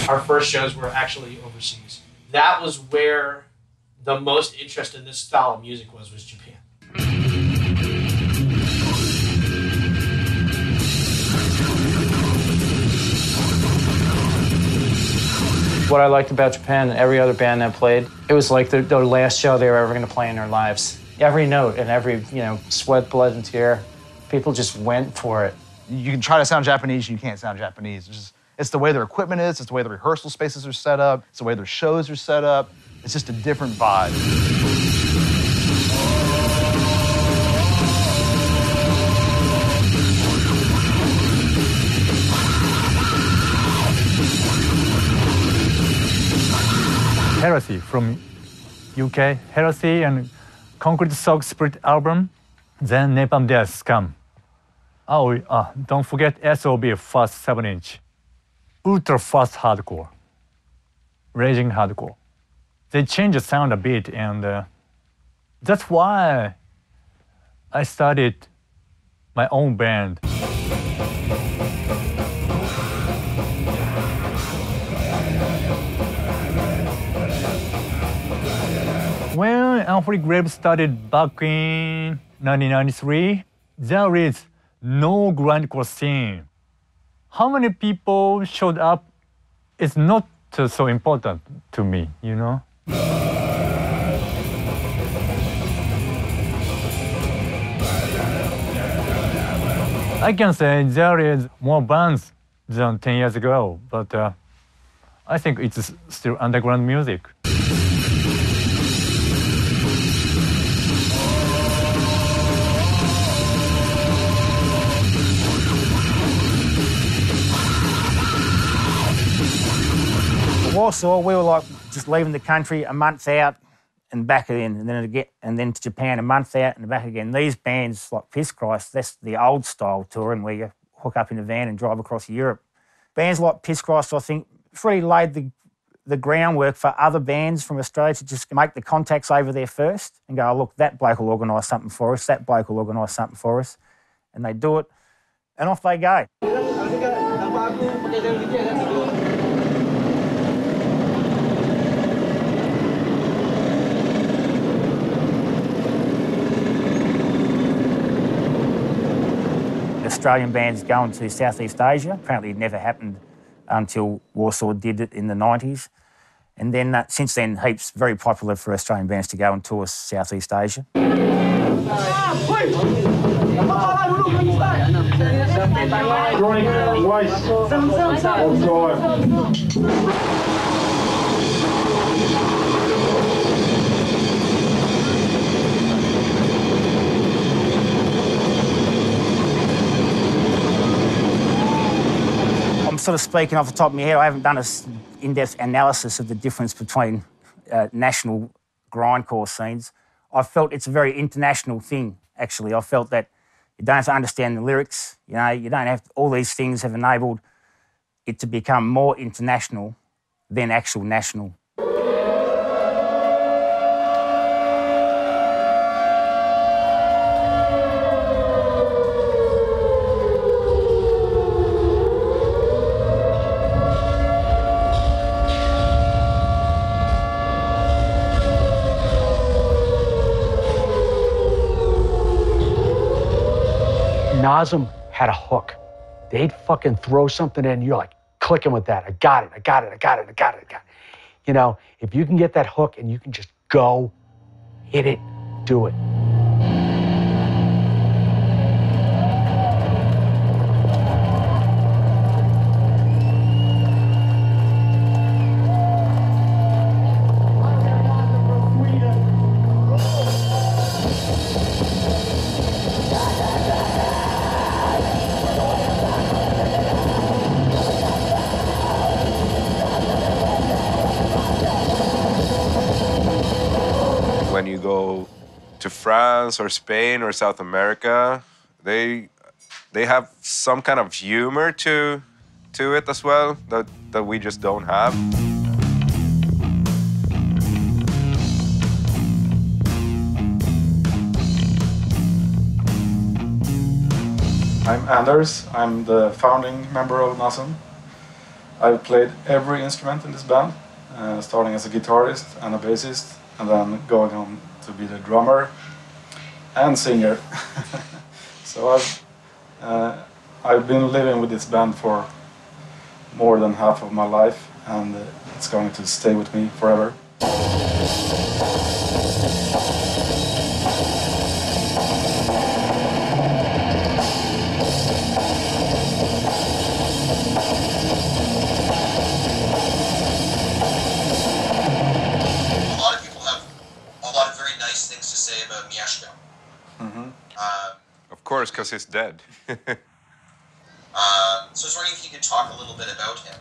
Our first shows were actually overseas. That was where the most interest in this style of music was was Japan. What I liked about Japan and every other band that played, it was like the, the last show they were ever going to play in their lives. Every note and every, you know, sweat, blood, and tear People just went for it. You can try to sound Japanese, you can't sound Japanese. It's, just, it's the way their equipment is, it's the way the rehearsal spaces are set up, it's the way their shows are set up. It's just a different vibe. Heresy from UK, Heresy and Concrete Sox Split album, then Napalm Death Scum. Oh, uh, don't forget SOB first 7 inch. Ultra fast hardcore. Raging hardcore. They changed the sound a bit, and uh, that's why I started my own band. When Unholy Grave started back in 1993, there is no grindcore scene. How many people showed up is not so important to me, you know? I can say there is more bands than 10 years ago, but uh, I think it's still underground music. Warsaw, we were like just leaving the country a month out and back in, and then again, and then to Japan a month out and back again. These bands like Piss Christ, that's the old style touring where you hook up in a van and drive across Europe. Bands like Piss Christ, I think, really laid the the groundwork for other bands from Australia to just make the contacts over there first and go, oh, look, that bloke will organise something for us, that bloke will organise something for us. And they do it, and off they go. Australian bands going to Southeast Asia. Apparently, it never happened until Warsaw did it in the 90s. And then, uh, since then, heaps very popular for Australian bands to go and tour Southeast Asia. I'm sort of speaking off the top of my head. I haven't done an in-depth analysis of the difference between uh, national grindcore scenes. I felt it's a very international thing. Actually, I felt that you don't have to understand the lyrics. You know, you don't have to, all these things have enabled it to become more international than actual national. Nasum had a hook. They'd fucking throw something in, you're like clicking with that. I got it, I got it, I got it, I got it, I got it. You know, if you can get that hook and you can just go, hit it, do it. Or Spain or South America, they they have some kind of humor to to it as well that that we just don't have. I'm Anders. I'm the founding member of Nasum. I've played every instrument in this band, uh, starting as a guitarist and a bassist, and then going on to be the drummer and singer. so I've uh, I've been living with this band for more than half of my life, and uh, it's going to stay with me forever. Because he's dead. Um, so I was wondering if you could talk a little bit about him.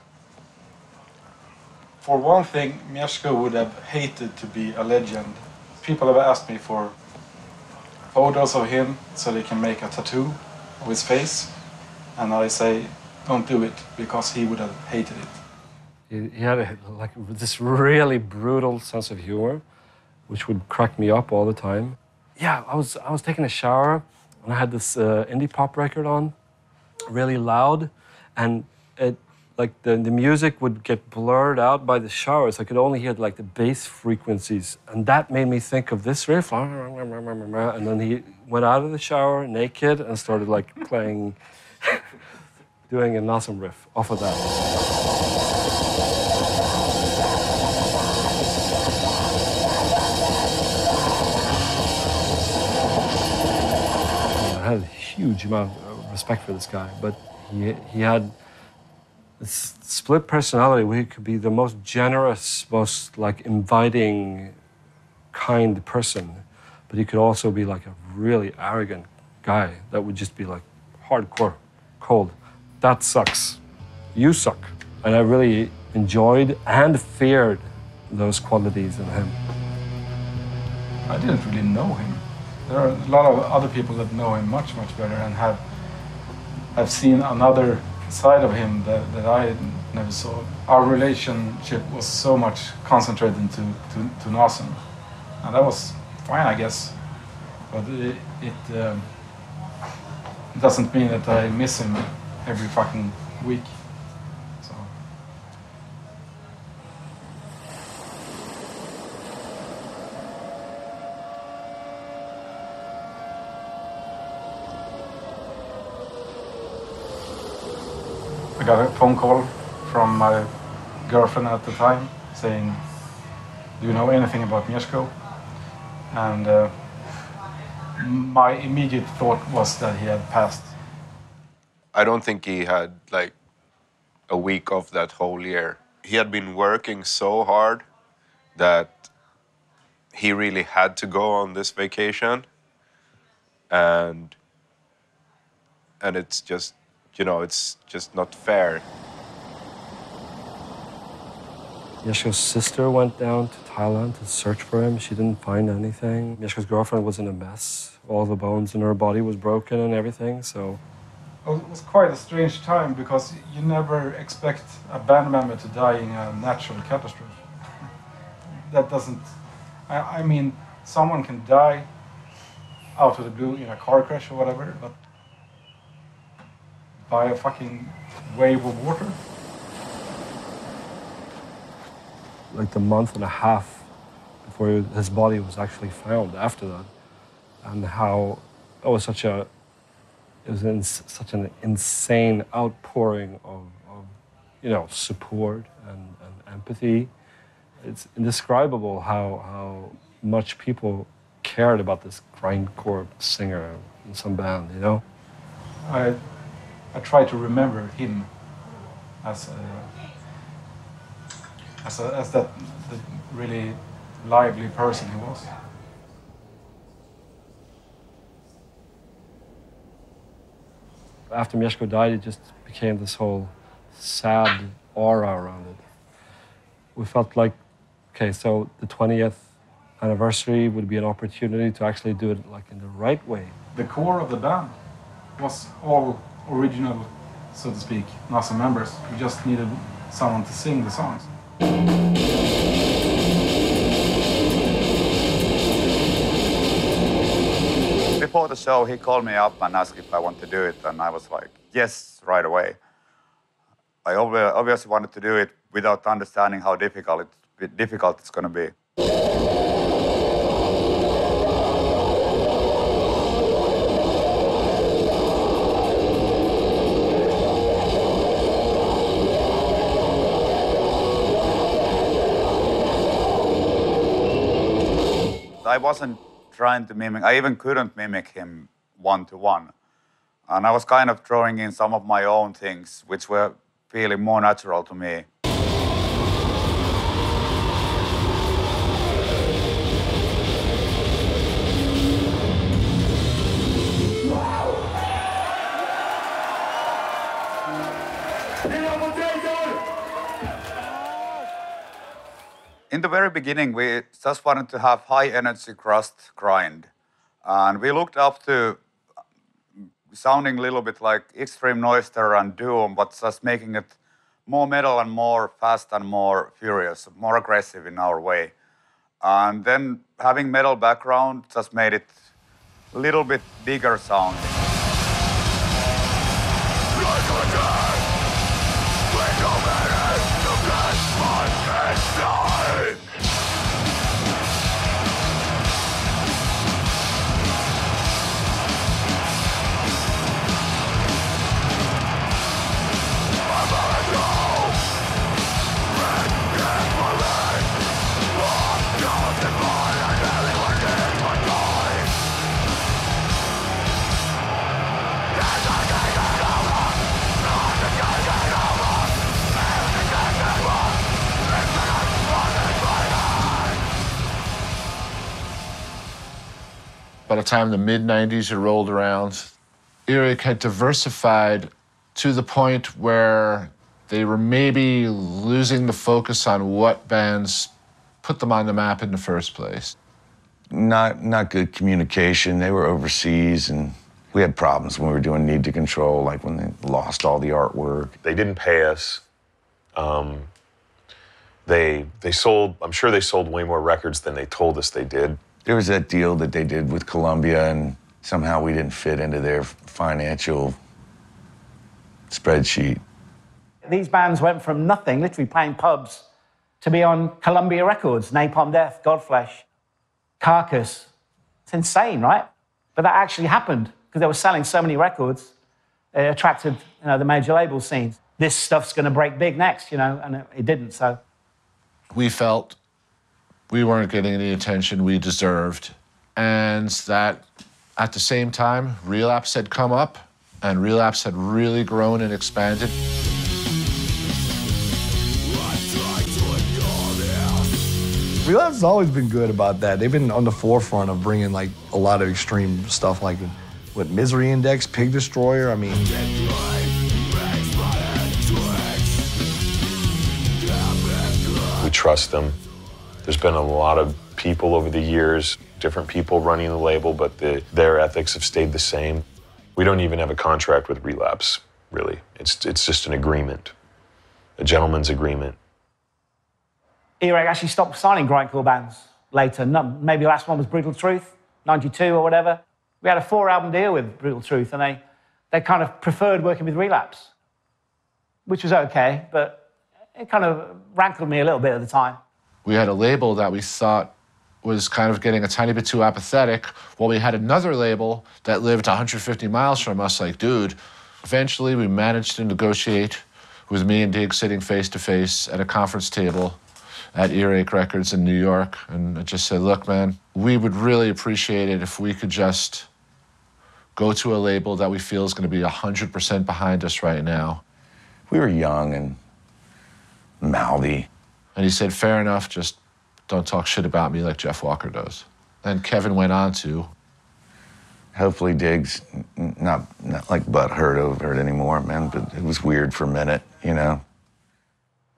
For one thing, Mieszko would have hated to be a legend. People have asked me for photos of him so they can make a tattoo of his face. And I say, don't do it because he would have hated it. He, he had a, like this really brutal sense of humor, which would crack me up all the time. Yeah, I was I was taking a shower and I had this uh, indie pop record on, really loud, and it like the, the music would get blurred out by the showers. I could only hear like the bass frequencies, and that made me think of this riff. And then he went out of the shower naked and started like playing, doing an awesome riff off of that. Had a huge amount of respect for this guy, but he, he had split personality where he could be the most generous, most like inviting, kind person, but he could also be like a really arrogant guy that would just be like hardcore, cold. That sucks. You suck. And I really enjoyed and feared those qualities in him. I didn't really know him. There are a lot of other people that know him much, much better and have have seen another side of him that, that I never saw. Our relationship was so much concentrated into to, to Nasum. And that was fine, I guess. But it, it um, doesn't mean that I miss him every fucking week. So. I got a phone call from my girlfriend at the time saying, Do you know anything about Mieszko? And uh, my immediate thought was that he had passed. I don't think he had like a week of that whole year. He had been working so hard that he really had to go on this vacation. And and it's just you know, it's just not fair. Mieszko's sister went down to Thailand to search for him. She didn't find anything. Mieszko's girlfriend was in a mess. All the bones in her body was broken and everything, so Well, It was quite a strange time because you never expect a band member to die in a natural catastrophe. that doesn't. I, I mean, someone can die out of the blue in a car crash or whatever, but by a fucking wave of water. like the month and a half before his body was actually found after that, and how it was such a it was in such an insane outpouring of, of you know support and, and empathy. It's indescribable how how much people cared about this grindcore singer in some band, you know. I, I try to remember him as a, as, a, as that the really lively person he was. After Mieszko died, it just became this whole sad aura around it. We felt like, okay, so the 20th anniversary would be an opportunity to actually do it like in the right way. The core of the band was all original, so to speak, Nasum members. We just needed someone to sing the songs. Before the show, he called me up and asked if I want to do it, and I was like, yes, right away. I obviously wanted to do it without understanding how difficult it, difficult it's going to be. I wasn't trying to mimic, I even couldn't mimic him one to one. And I was kind of throwing in some of my own things, which were feeling more natural to me. In the very beginning, we just wanted to have high energy crust grind. And we looked up to sounding a little bit like Extreme Noise Terror and Doom, but just making it more metal and more fast and more furious, more aggressive in our way. And then having metal background just made it a little bit bigger sound. By the time the mid 90s had rolled around, Earache had diversified to the point where they were maybe losing the focus on what bands put them on the map in the first place. Not not good communication. They were overseas, and we had problems when we were doing Need to Control, like when they lost all the artwork. They didn't pay us. Um, they they sold. I'm sure they sold way more records than they told us they did. There was that deal that they did with Columbia, and somehow we didn't fit into their financial spreadsheet. These bands went from nothing, literally playing pubs, to be on Columbia Records, Napalm Death, Godflesh, Carcass. It's insane, right? But that actually happened because they were selling so many records. It attracted you know, the major label scenes. This stuff's going to break big next, you know, and it, it didn't. So We felt we weren't getting any attention we deserved, and that at the same time, Relapse had come up, and Relapse had really grown and expanded. Relapse has always been good about that. They've been on the forefront of bringing like a lot of extreme stuff, like what Misery Index, Pig Destroyer. I mean, We trust them. There's been a lot of people over the years, different people running the label, but the, their ethics have stayed the same. We don't even have a contract with Relapse, really. It's, it's just an agreement, a gentleman's agreement. Earache actually stopped signing grindcore bands later. No, maybe the last one was Brutal Truth, 92 or whatever. We had a four album deal with Brutal Truth, and they, they kind of preferred working with Relapse, which was okay, but it kind of rankled me a little bit at the time. We had a label that we thought was kind of getting a tiny bit too apathetic, while we had another label that lived 150 miles from us. Like, dude, eventually we managed to negotiate with me and Dig sitting face to face at a conference table at Earache Records in New York. And I just said, look, man, we would really appreciate it if we could just go to a label that we feel is going to be 100% behind us right now. We were young and mouthy. And he said, fair enough, just don't talk shit about me like Jeff Walker does. And Kevin went on to. Hopefully, Diggs not not like butt hurt over it anymore, man. But it was weird for a minute, you know.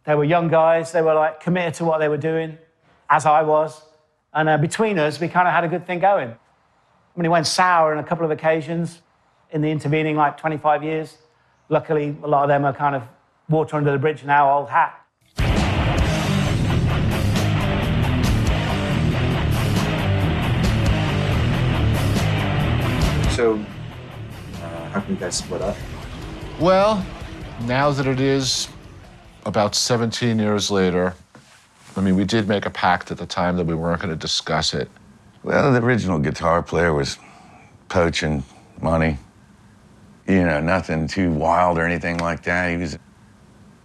They were young guys. They were like committed to what they were doing, as I was. And uh, between us, we kind of had a good thing going. I mean, it went sour on a couple of occasions in the intervening like 25 years. Luckily, a lot of them are kind of water under the bridge now, old hat. So, uh, how can you guys split up? Well, now that it is about 17 years later, I mean, we did make a pact at the time that we weren't going to discuss it. Well, the original guitar player was poaching money. You know, nothing too wild or anything like that. He was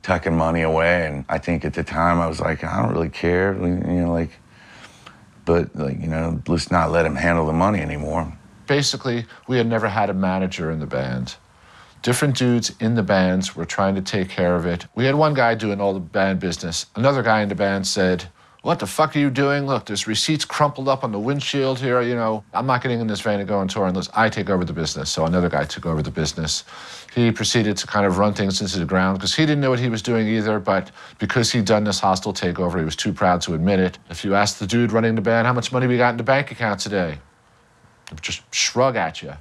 tucking money away, and I think at the time I was like, I don't really care, you know, like, but like, you know, let's not let him handle the money anymore. Basically, we had never had a manager in the band. Different dudes in the bands were trying to take care of it. We had one guy doing all the band business. Another guy in the band said, What the fuck are you doing? Look, there's receipts crumpled up on the windshield here. You know, I'm not getting in this van to go on tour unless I take over the business. So another guy took over the business. He proceeded to kind of run things into the ground because he didn't know what he was doing either. But because he'd done this hostile takeover, he was too proud to admit it. If you ask the dude running the band how much money we got in the bank account today, he'd just shrug at you.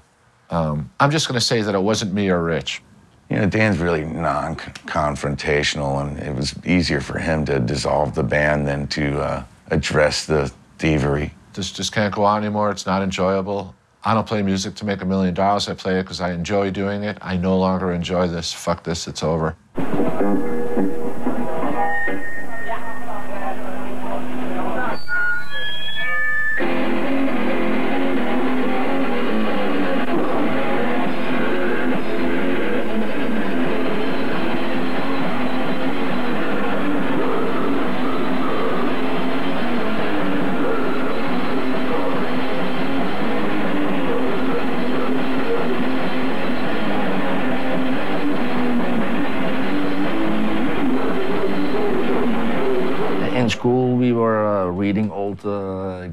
Um, I'm just going to say that it wasn't me or Rich. You know, Dan's really non confrontational, and it was easier for him to dissolve the band than to uh, address the thievery. This just can't go on anymore. It's not enjoyable. I don't play music to make a million dollars. I play it because I enjoy doing it. I no longer enjoy this. Fuck this. It's over.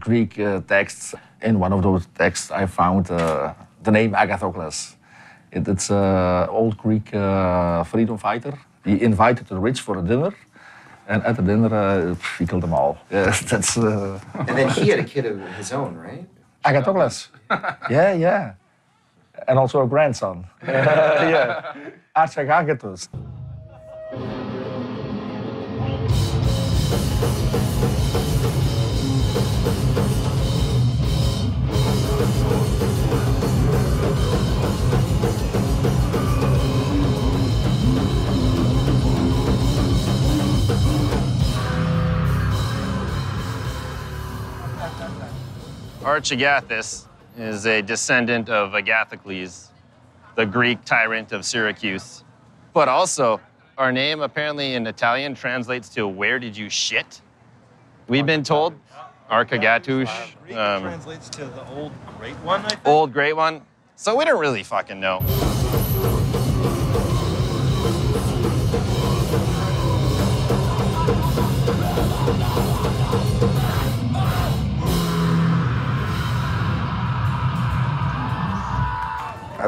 Greek uh, texts. In one of those texts, I found uh, the name Agathocles. It, it's an old Greek uh, freedom fighter. He invited the rich for a dinner, and at the dinner, uh, he killed them all. Yes, that's. Uh, And then he had a kid of his own, right? Agathocles. yeah, yeah. And also a grandson. yeah. Archagathus. Archagathus is a descendant of Agathocles, the Greek tyrant of Syracuse. But also, our name apparently in Italian translates to where did you shit? We've been told Archagathus. Um, translates to the old great one, I think. old great one. So we don't really fucking know.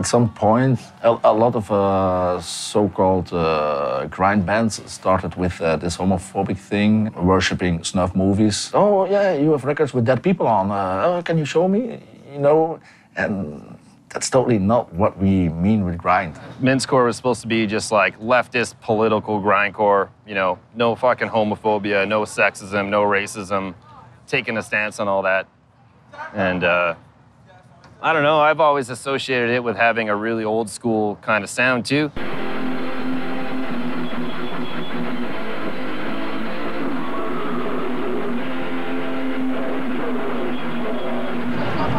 At some point, a, a lot of uh, so-called uh, grind bands started with uh, this homophobic thing, worshipping snuff movies. Oh yeah, you have records with dead people on. Uh, oh, can you show me? You know, and that's totally not what we mean with grind. Mincecore was supposed to be just like leftist political grindcore, you know, no fucking homophobia, no sexism, no racism, taking a stance on all that. And uh, I don't know, I've always associated it with having a really old school kind of sound too.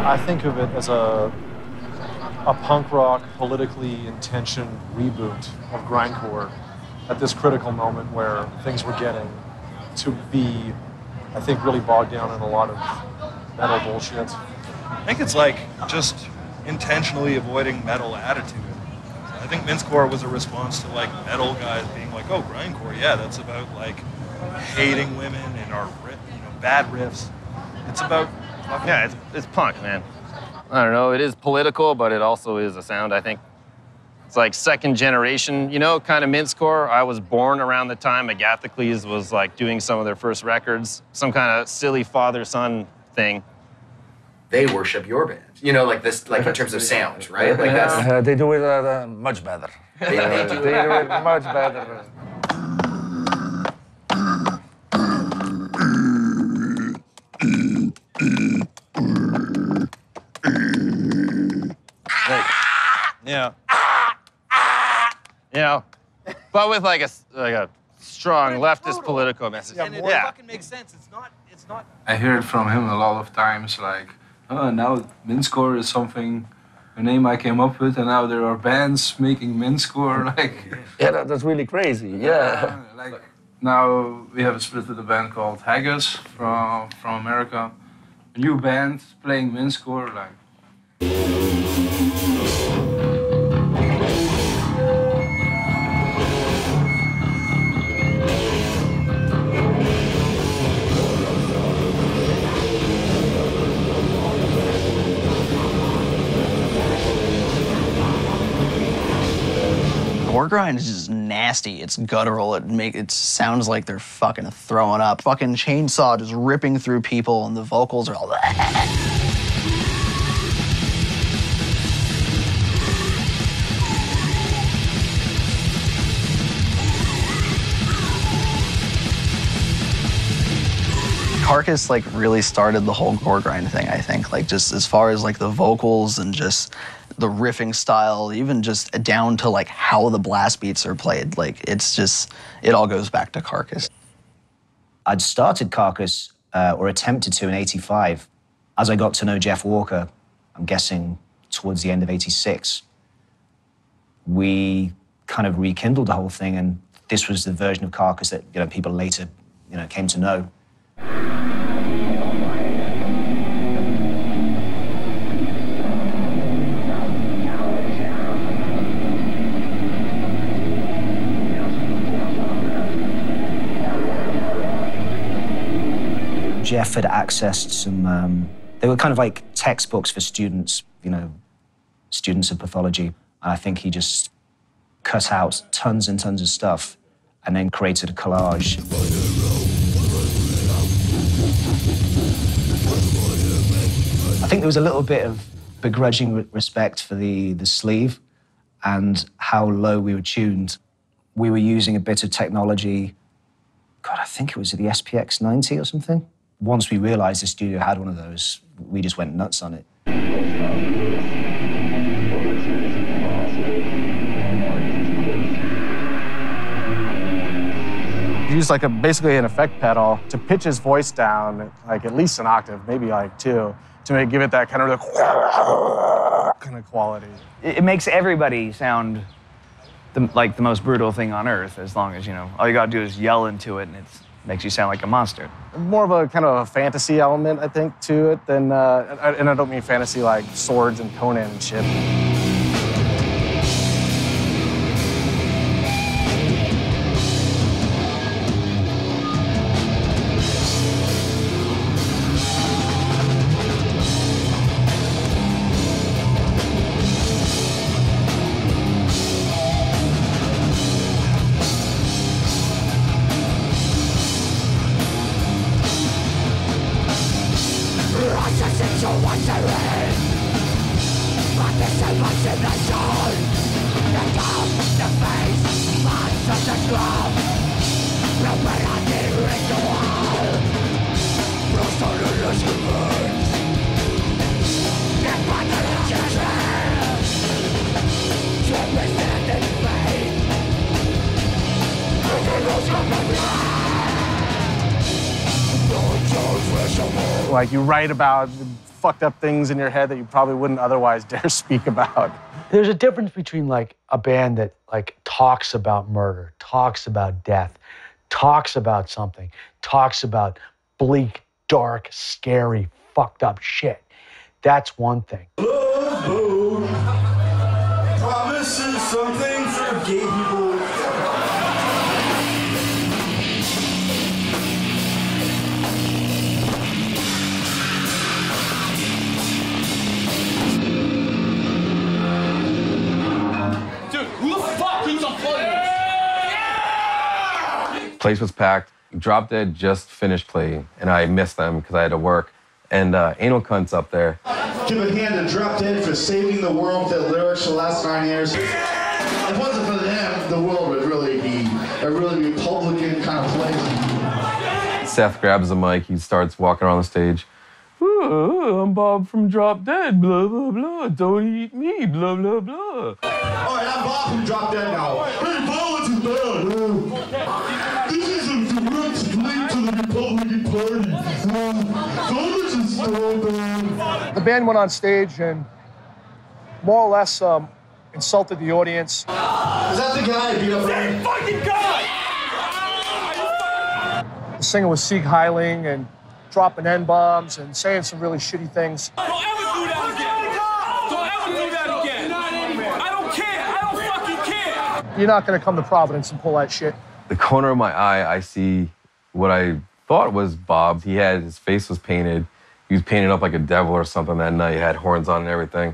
I think of it as a a punk rock, politically intentioned reboot of grindcore at this critical moment where things were getting to be, I think, really bogged down in a lot of metal bullshit. I think it's like just intentionally avoiding metal attitude. I think Mincecore was a response to like metal guys being like, "Oh, grindcore, yeah, that's about like hating women and our you know bad riffs." It's about Yeah, it's, it's punk, man. I don't know, it is political, but it also is a sound, I think. It's like second generation, you know, kind of Mincecore. I was born around the time Agathocles was like doing some of their first records, some kind of silly father son thing. They worship your band. You know, like this, like in terms of sound, right? Like that's. Uh, they do it uh, uh, much better. They- they do it- they do it much better. Yeah. You know, but with like a s- like a strong leftist political message. and it yeah. fucking makes sense. It's not. It's not. I hear it from him a lot of times, like, oh, now Mincecore is something, a name I came up with, and now there are bands making Mincecore. Like, Yeah, that, that's really crazy. Yeah. like now we have a split with a band called Haggis from from America, a new band playing Mincecore. Like, grind is just nasty. It's guttural. It make it sounds like they're fucking throwing up. Fucking chainsaw just ripping through people, and the vocals are all. Carcass like really started the whole gore grind thing. I think like just as far as like the vocals and just the riffing style, even just down to like how the blast beats are played. Like it's just it all goes back to Carcass. I'd started Carcass uh, or attempted to in '85. As I got to know Jeff Walker, I'm guessing towards the end of '86, we kind of rekindled the whole thing, and this was the version of Carcass that you know people later you know came to know. Jeff had accessed some, um, they were kind of like textbooks for students, you know, students of pathology. And I think he just cut out tons and tons of stuff and then created a collage. I think there was a little bit of begrudging respect for the, the sleeve and how low we were tuned. We were using a bit of technology. God, I think it was the SPX 90 or something. Once we realized the studio had one of those, we just went nuts on it. Use like a basically an effect pedal to pitch his voice down like at least an octave, maybe like two, to make, give it that kind of like, kind of quality. It it makes everybody sound the, like the most brutal thing on earth, as long as you know all you gotta do is yell into it, and it makes you sound like a monster. More of a kind of a fantasy element, I think, to it than, uh, and I don't mean fantasy like swords and Conan and shit. Like you write about fucked up things in your head that you probably wouldn't otherwise dare speak about. There's a difference between like a band that like talks about murder, talks about death, talks about something, talks about bleak, dark, scary, fucked up shit. That's one thing. Place was packed. Drop Dead just finished playing, and I missed them because I had to work. And uh, Anal Cunt's up there. Give a hand to Drop Dead for saving the world with their lyrics the last nine years. If it wasn't for them, the world would really be a really Republican kind of place. Seth grabs the mic. He starts walking around the stage. "Ooh, I'm Bob from Drop Dead. Blah blah blah. Don't eat me. Blah blah blah. All right, I'm Bob from Drop Dead now. Hey, violence is bad. Party. Violence is so bad. The band went on stage and more or less um, insulted the audience. Is that the guy who beat up Same fucking guy! The singer was Sieg Heiling and dropping N bombs and saying some really shitty things. Don't ever do that again! Don't ever do that again! I don't care! I don't fucking care! You're not going to come to Providence and pull that shit. The corner of my eye, I see what I thought was Bob. He had his face was painted. He was painted up like a devil or something that night. He had horns on and everything.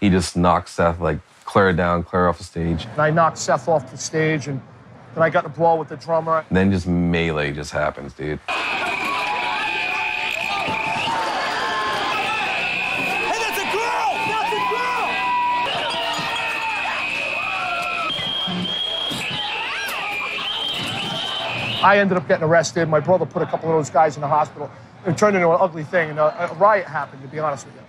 He just knocked Seth like clear down, clear off the stage. And I knocked Seth off the stage, and then I got in a brawl with the drummer. And then just melee just happens, dude. I ended up getting arrested. My brother put a couple of those guys in the hospital. It turned into an ugly thing, and a, a riot happened, to be honest with you.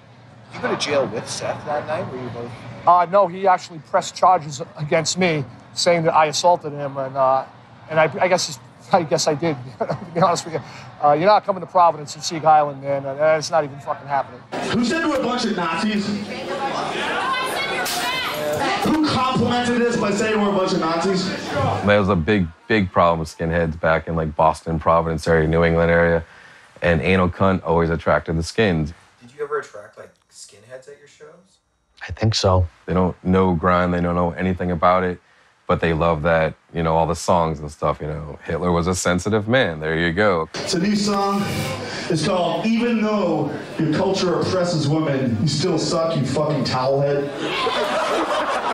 You go to jail with Seth that night? Were you both? Uh, no, he actually pressed charges against me, saying that I assaulted him, and uh, and I, I guess I guess I did. to be honest with you, uh, you're not coming to Providence and Sieg Heiling, man. and it's not even fucking happening. Who said we're a bunch of Nazis? Who complimented us by saying we're a bunch of Nazis? There was a big, big problem with skinheads back in like Boston, Providence area, New England area. And anal cunt always attracted the skins. Did you ever attract like skinheads at your shows? I think so. They don't know grind, they don't know anything about it, but they love that, you know, all the songs and stuff, you know. Hitler was a sensitive man. There you go. It's a new song. It's called Even Though Your Culture Oppresses Women, You Still Suck, You Fucking Towelhead.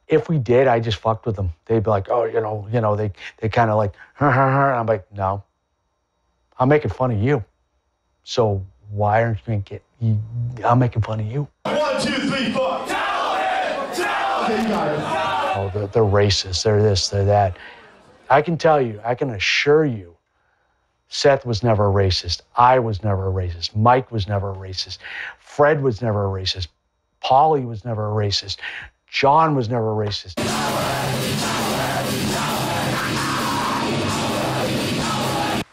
If we did, I just fucked with them. They'd be like, oh, you know, you know, they they kind of like, "Huh, huh, huh," and I'm like, no, I'm making fun of you. So why aren't you making? You, I'm making fun of you. One, two, three, four. Towelhead! Towelhead! Okay, you got. Oh, they're, they're racist. They're this. They're that. I can tell you. I can assure you. Seth was never a racist. I was never a racist. Mike was never a racist. Fred was never a racist. Polly was never a racist. John was never racist.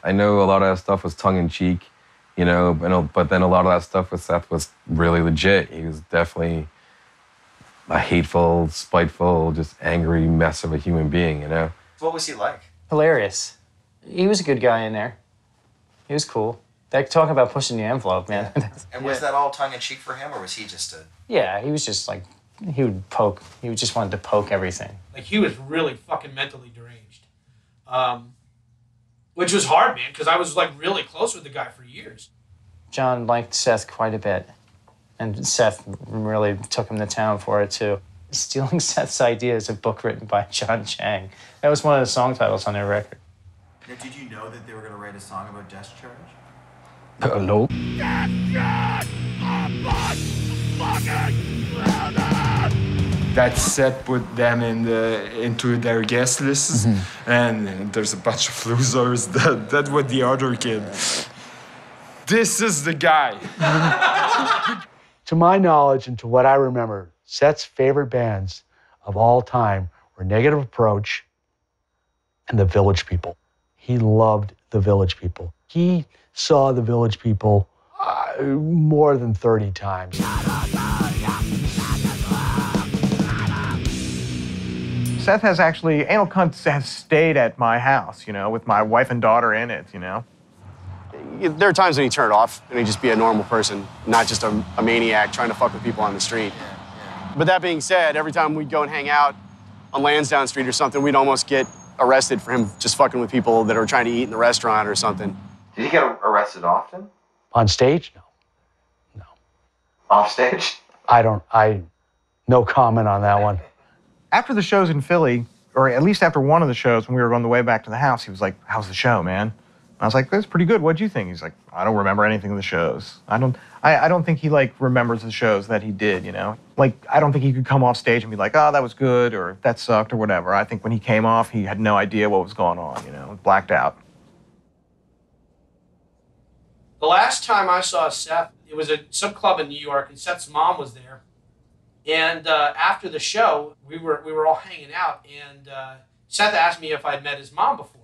I know a lot of that stuff was tongue in cheek, you know, but, but then a lot of that stuff with Seth was really legit. He was definitely a hateful, spiteful, just angry mess of a human being, you know? What was he like? Hilarious. He was a good guy in there. He was cool. That talk about pushing the envelope, man. And was that all tongue in cheek for him, or was he just a? yeah, he was just like he would poke. He just wanted to poke everything. Like he was really fucking mentally deranged, um, which was hard, man, because I was like really close with the guy for years. John liked Seth quite a bit, and Seth really took him to town for it too. Stealing Seth's idea is a book written by John Chang. That was one of the song titles on their record. Now, did you know that they were going to write a song about discharge? Uh, nope. That set put them in the into their guest lists, and there's a bunch of losers. That that was the other kid. This is the guy. To my knowledge and to what I remember, Seth's favorite bands of all time were Negative Approach and the Village People. He loved the Village People. He saw the Village People uh, more than 30 times. Seth has actually, Anal Cunt has stayed at my house, you know, with my wife and daughter in it, you know. There are times when he turned off and he'd just be a normal person, not just a, a maniac trying to fuck with people on the street. But that being said, every time we'd go and hang out on Lansdowne Street or something, we'd almost get arrested for him just fucking with people that are trying to eat in the restaurant or something. Did he get arrested often? On stage? No. No. Off stage? I don't, I, no comment on that one. After the shows in Philly, or at least after one of the shows when we were on the way back to the house, he was like, How's the show, man? I was like, That's pretty good. What'd you think? He's like, I don't remember anything of the shows. I don't I, I don't think he like remembers the shows that he did, you know? Like I don't think he could come off stage and be like, Oh, that was good or that sucked or whatever. I think when he came off, he had no idea what was going on, you know, blacked out. The last time I saw Seth, it was at some club in New York, and Seth's mom was there. And uh, after the show, we were we were all hanging out, and uh, Seth asked me if I'd met his mom before,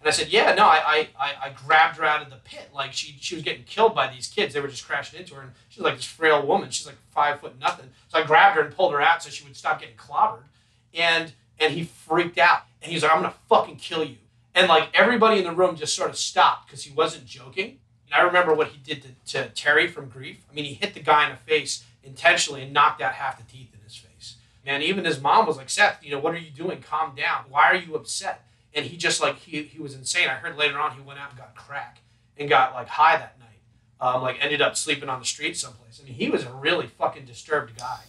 and I said, "Yeah, no, I, I, I grabbed her out of the pit. Like she she was getting killed by these kids. They were just crashing into her, and she was like this frail woman. She's like five foot nothing. So I grabbed her and pulled her out so she would stop getting clobbered. And and he freaked out, and he's like, "I'm gonna fucking kill you." And like everybody in the room just sort of stopped because he wasn't joking. And I remember what he did to, to Terry from Grief. I mean, he hit the guy in the face intentionally and knocked out half the teeth in his face. Man, even his mom was like, Seth, you know, what are you doing? Calm down. Why are you upset? And he just like, he, he was insane. I heard later on he went out and got crack and got like high that night. Um, like ended up sleeping on the street someplace. I mean, he was a really fucking disturbed guy.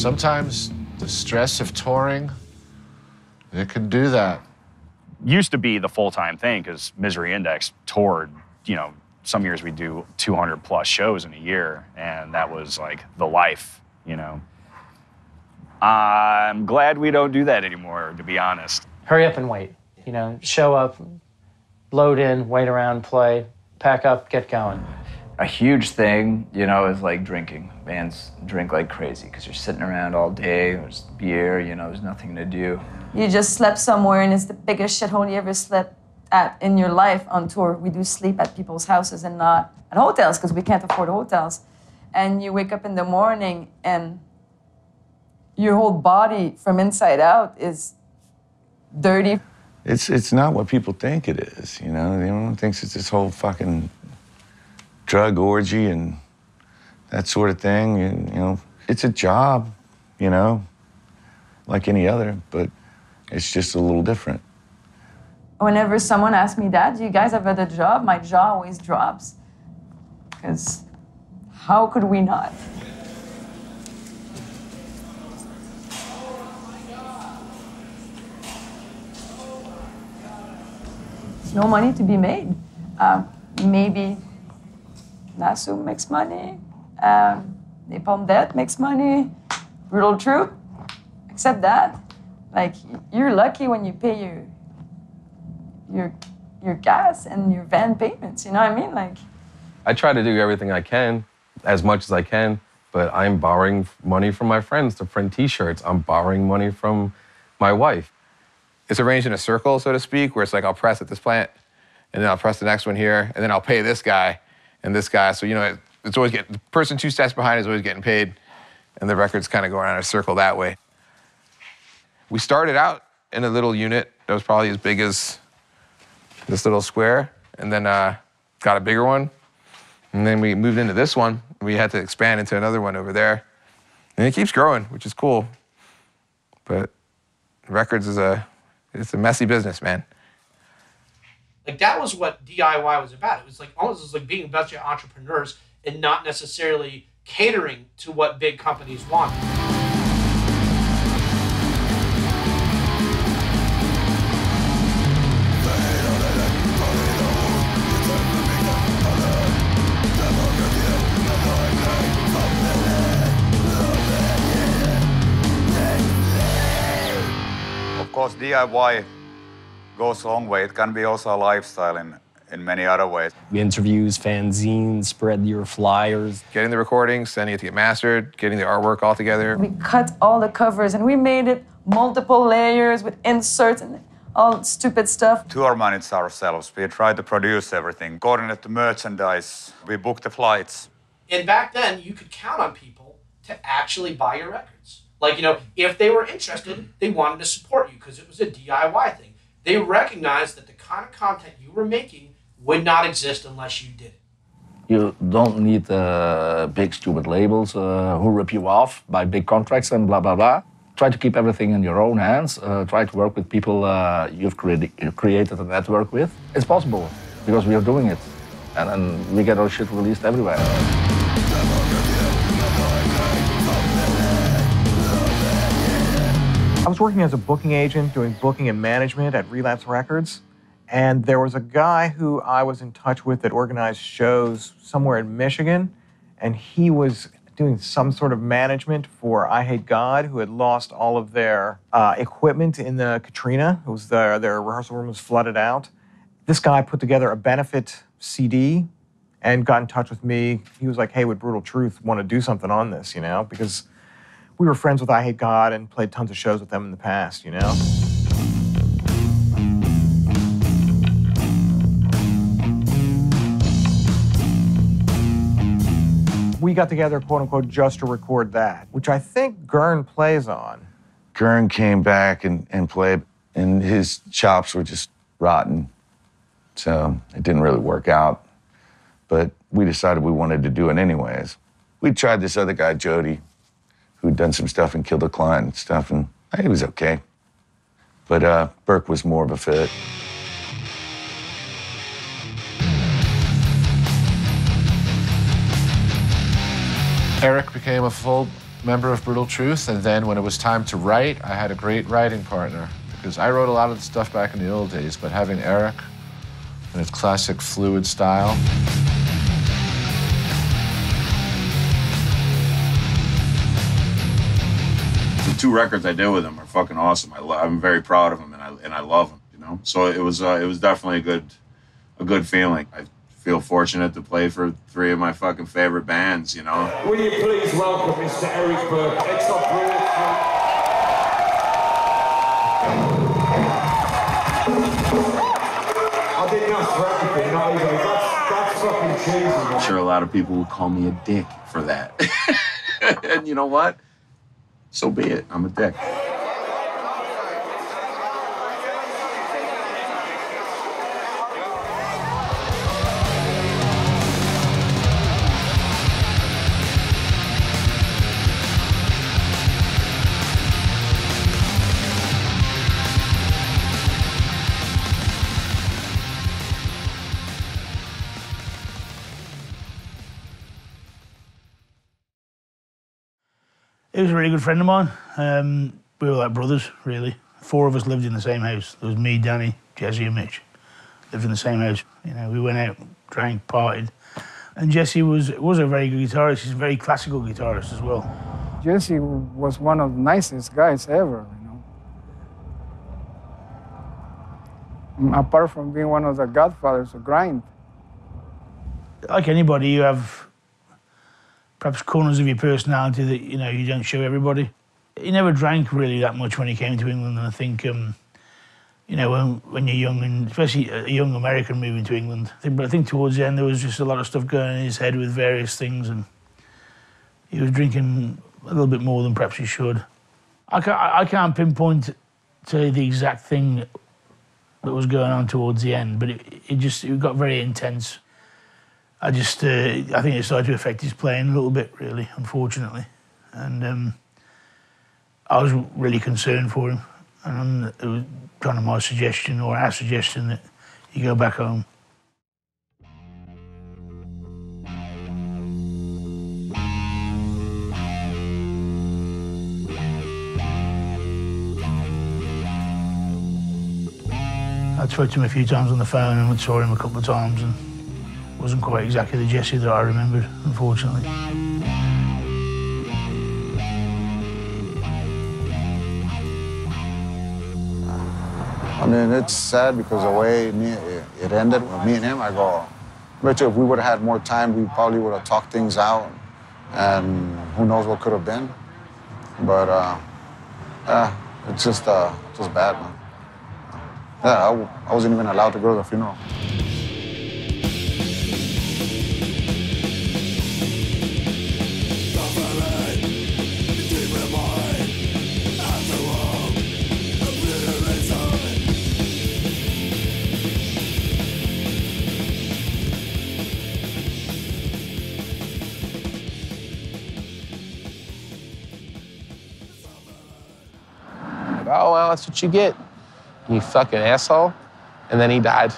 Sometimes the stress of touring, it can do that. Used to be the full time thing because Misery Index toured, you know, some years we do 200 plus shows in a year, and that was like the life, you know. I'm glad we don't do that anymore, to be honest. Hurry up and wait. You know, show up, load in, wait around, play, pack up, get going. A huge thing, you know, is like drinking. Bands drink like crazy because you're sitting around all day. There's beer, you know, there's nothing to do. You just slept somewhere and it's the biggest shithole you ever slept at in your life on tour. We do sleep at people's houses and not at hotels because we can't afford hotels. And you wake up in the morning and your whole body from inside out is dirty. It's it's not what people think it is. You know, everyone thinks it's this whole fucking drug orgy and that sort of thing. And, you know, it's a job. You know, like any other, but it's just a little different. Whenever someone asks me that, do you guys have other job? My jaw always drops. Because how could we not? No money to be made. Uh, maybe Nasum makes money. Um, Napalm Death makes money. Brutal Truth. Except that, like you're lucky when you pay your your your gas and your van payments. You know what I mean? Like I try to do everything I can, as much as I can, but I'm borrowing money from my friends to print T-shirts. I'm borrowing money from my wife. It's arranged in a circle, so to speak, where it's like I'll press at this plant, and then I'll press the next one here, and then I'll pay this guy and this guy. So you know, it's always getting the person two steps behind is always getting paid, and the record's kind of going around in a circle that way. We started out in a little unit that was probably as big as this little square, and then uh, got a bigger one, and then we moved into this one. We had to expand into another one over there, and it keeps growing, which is cool. But records is a it's a messy business, man. Like that was what DIY was about. It was like almost was like being a bunch of entrepreneurs and not necessarily catering to what big companies want. Of course, DIY goes a long way. It can be also a lifestyle in, in many other ways. We interviews, fanzines, spread your flyers. Getting the recordings, sending it to get mastered, getting the artwork all together. we cut all the covers and we made it multiple layers with inserts and all stupid stuff. Tour manage ourselves. We try to produce everything, coordinate the merchandise. We book the flights. And back then, you could count on people to actually buy your records. Like, you know, if they were interested, they wanted to support you because it was a DIY thing. They recognized that the kind of content you were making would not exist unless you did it. You don't need uh, big stupid labels uh, who rip you off by big contracts and blah blah blah. Try to keep everything in your own hands. Uh, try to work with people uh, you've created, created a network with. It's possible because we are doing it, and, and we get our shit released everywhere. Was working as a booking agent, doing booking and management at Relapse Records. And there was a guy who I was in touch with that organized shows somewhere in Michigan. And he was doing some sort of management for I Hate God, who had lost all of their uh, equipment in the Katrina. It was their, their rehearsal room was flooded out. This guy put together a benefit CD and got in touch with me. He was like, hey, would Brutal Truth want to do something on this, you know? Because we were friends with I Hate God and played tons of shows with them in the past, you know? We got together, quote unquote, just to record that, which I think Gurn plays on. Gurn came back and, and played, and his chops were just rotten. So it didn't really work out. But we decided we wanted to do it anyways. We tried this other guy, Jody, who'd done some stuff and killed a client and stuff, and he was okay. But uh, Burke was more of a fit. Erik became a full member of Brutal Truth, and then when it was time to write, I had a great writing partner because I wrote a lot of the stuff back in the old days, but having Erik and his classic fluid style. Two records I did with him are fucking awesome. I lo- I'm very proud of him, and I and I love him. You know, so it was uh, it was definitely a good a good feeling. I feel fortunate to play for three of my fucking favorite bands. You know, Will you please welcome Mr. Erik Burke, I didn't ask for everything, not even. That's, that's fucking cheesy. I'm sure a lot of people will call me a dick for that, and you know what? So be it. I'm a dick. He was a really good friend of mine. Um, we were like brothers, really. Four of us lived in the same house. There was me, Danny, Jesse, and Mitch. Lived in the same house. You know, we went out, drank, partied. And Jesse was was a very good guitarist. He's a very classical guitarist as well. Jesse was one of the nicest guys ever, you know. Mm, Apart from being one of the godfathers of grind. Like anybody, you have perhaps corners of your personality that you know you don't show everybody. He never drank really that much when he came to England, and I think um, you know when when you're young and especially a young American moving to England. I think- But I think towards the end there was just a lot of stuff going in his head with various things, and he was drinking a little bit more than perhaps he should. I can't, I can't pinpoint to the exact thing that was going on towards the end, but it, it just it got very intense. I just, uh, I think it started to affect his playing a little bit, really, unfortunately. And um, I was really concerned for him. And it was kind of my suggestion, or our suggestion, that he go back home. I spoke to him a few times on the phone and saw him a couple of times and wasn't quite exactly the Jesse that I remembered, unfortunately. I mean, it's sad because the way me, it ended with me and him, I go, you if we would have had more time, we probably would have talked things out, and who knows what could have been. But uh, yeah, it's just uh, just bad, man. Yeah, I wasn't even allowed to go to the funeral. Oh, well, that's what you get. You fucking asshole. And then he died.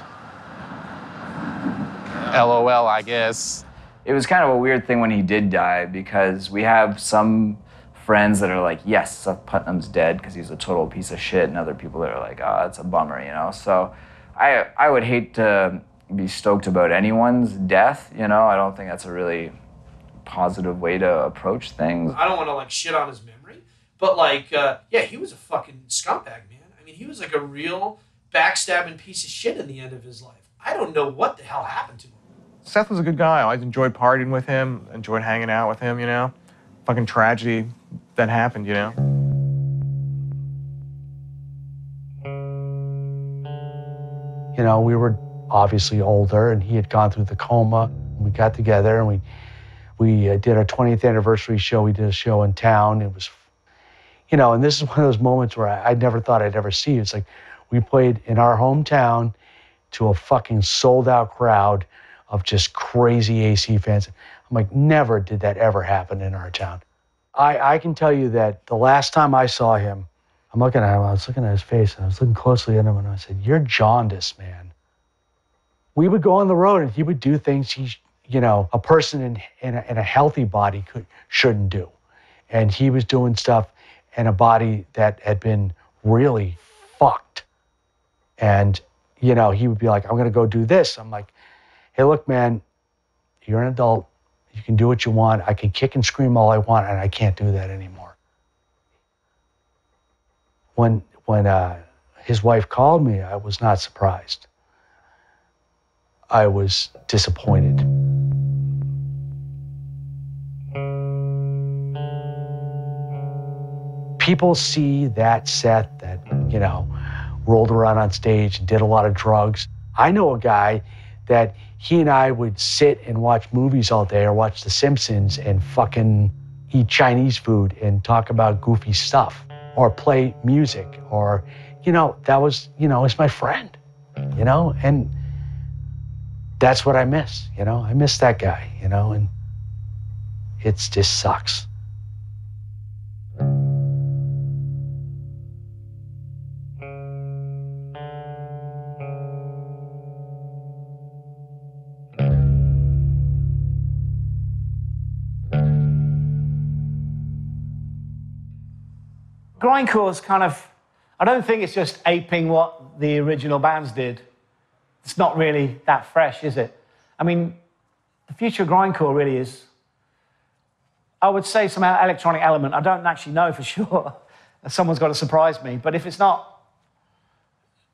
LOL, I guess. It was kind of a weird thing when he did die because we have some friends that are like, yes, Seth Putnam's dead because he's a total piece of shit, and other people that are like, oh, that's a bummer, you know? So I, I would hate to be stoked about anyone's death, you know? I don't think that's a really positive way to approach things. I don't want to like shit on his memory, but like, uh, yeah, he was a fucking scumbag, man. I mean, he was like a real backstabbing piece of shit in the end of his life. I don't know what the hell happened to him. Seth was a good guy. I always enjoyed partying with him, enjoyed hanging out with him, you know? Fucking tragedy that happened, you know? You know, we were obviously older, and he had gone through the coma. We got together and we we uh, did our 20th anniversary show. We did a show in town. It was, you know, and this is one of those moments where I, I never thought I'd ever see. you. It's like we played in our hometown to a fucking sold out crowd of just crazy AC fans. I'm like, never did that ever happen in our town. I, I can tell you that the last time I saw him, I'm looking at him, I was looking at his face, and I was looking closely at him, and I said, You're jaundiced, man. We would go on the road, and he would do things he, you know, a person in, in, a, in a healthy body could, shouldn't do. and he was doing stuff in a body that had been really fucked. And, you know, he would be like, I'm going to go do this. I'm like, hey, look, man, you're an adult. You can do what you want. I can kick and scream all I want, and I can't do that anymore. When, when uh, his wife called me, I was not surprised. I was disappointed. People see that Seth that, you know, rolled around on stage and did a lot of drugs. I know a guy that he and I would sit and watch movies all day or watch The Simpsons and fucking eat Chinese food and talk about goofy stuff or play music or, you know, that was, you know, is my friend, you know, and that's what I miss, you know, I miss that guy, you know, and it just sucks. Grindcore's kind of, I don't think it's just aping what the original bands did. It's not really that fresh, is it? I mean, the future of Grindcore really is, I would say some electronic element. I don't actually know for sure. Someone's got to surprise me. But if it's not,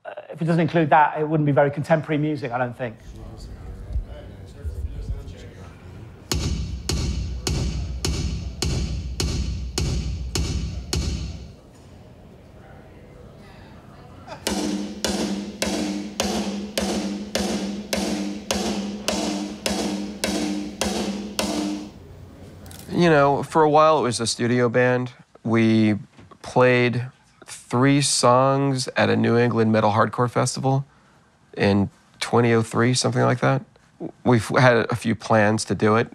uh, if it doesn't include that, it wouldn't be very contemporary music, I don't think. For a while it was a studio band. We played three songs at a New England metal hardcore festival in 2003, something like that. We've had a few plans to do it.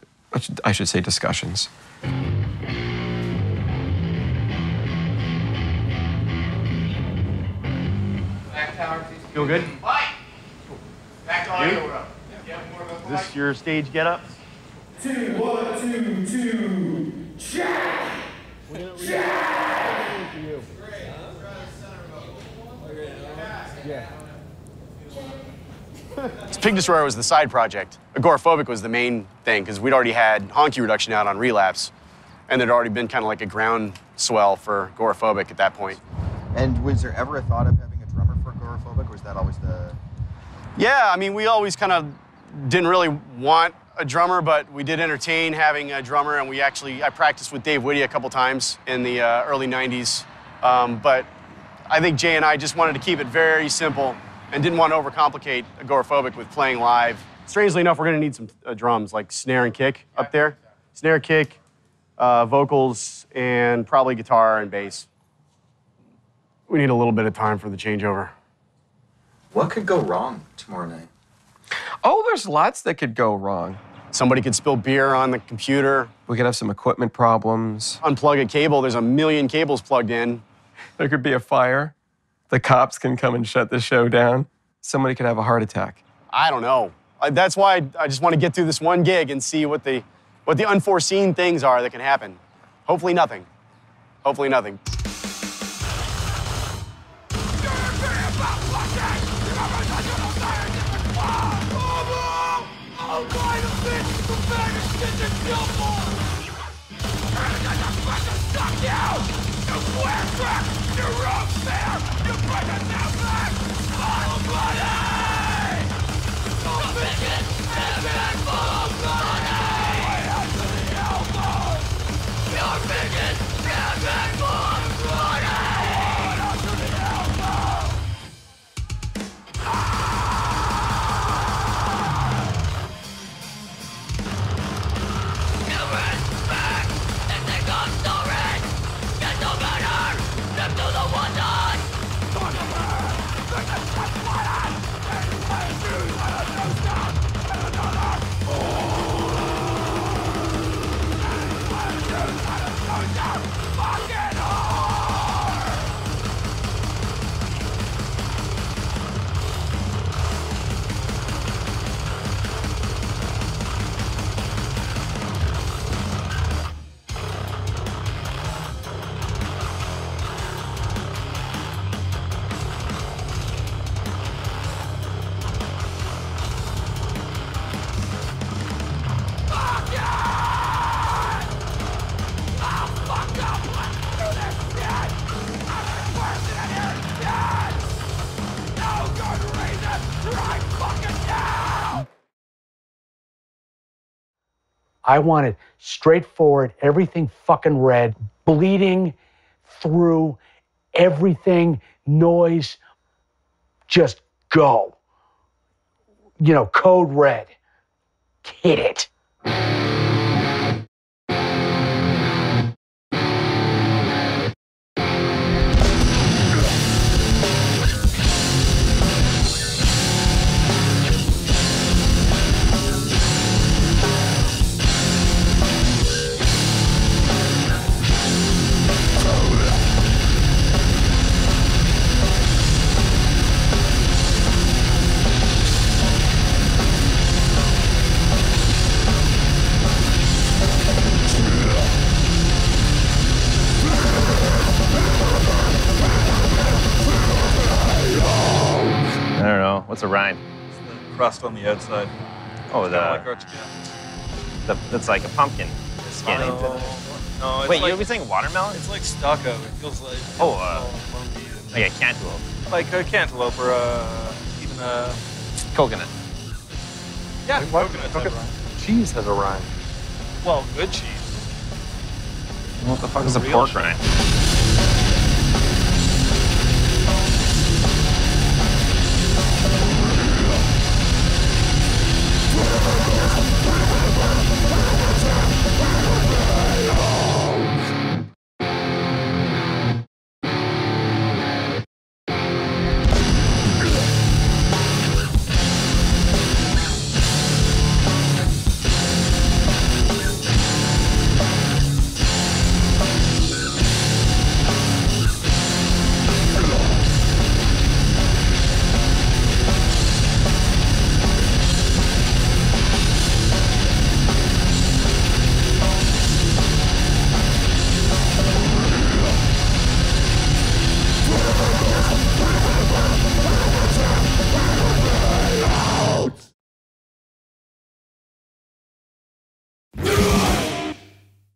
I should, say discussions. Feel good? Back to audio. Is this your stage getup? Two, one, two, two, check! This Pig Destroyer was the side project. Agoraphobic was the main thing because we'd already had Honky Reduction out on Relapse, and there'd already been kind of like a ground swell for Agoraphobic at that point. And was there ever a thought of having a drummer for Agoraphobic, or was that always the? Yeah, I mean, we always kind of didn't really want a drummer, but we did entertain having a drummer, and we actually I practiced with Dave Witte a couple times in the uh, early '90s. Um, but I think Jay and I just wanted to keep it very simple and didn't want to overcomplicate Agoraphobic with playing live. Strangely enough, we're going to need some uh, drums like snare and kick up there, snare, kick, uh, vocals, and probably guitar and bass. We need a little bit of time for the changeover. What could go wrong tomorrow night? Oh, there's lots that could go wrong. Somebody could spill beer on the computer. We could have some equipment problems. Unplug a cable. There's a million cables plugged in. There could be a fire. The cops can come and shut the show down. Somebody could have a heart attack. I don't know. I, that's why I, I just want to get through this one gig and see what the what the unforeseen things are that can happen. Hopefully nothing. Hopefully nothing. Get I wanted straightforward, everything fucking red, bleeding through everything, noise, just go. You know, code red. Hit it. On the outside. Oh, the, Kinda like ours, yeah. the it's like a pumpkin skin. No, no, it's Wait, like, you were saying watermelon? It's like stucco. It feels like Oh, uh, like a cantaloupe. like a cantaloupe or uh, even a Coconut. yeah, What? coconut. Coconut- rind. Cheese has a rind. Well, good cheese. What the fuck is a Real pork cheese. rind?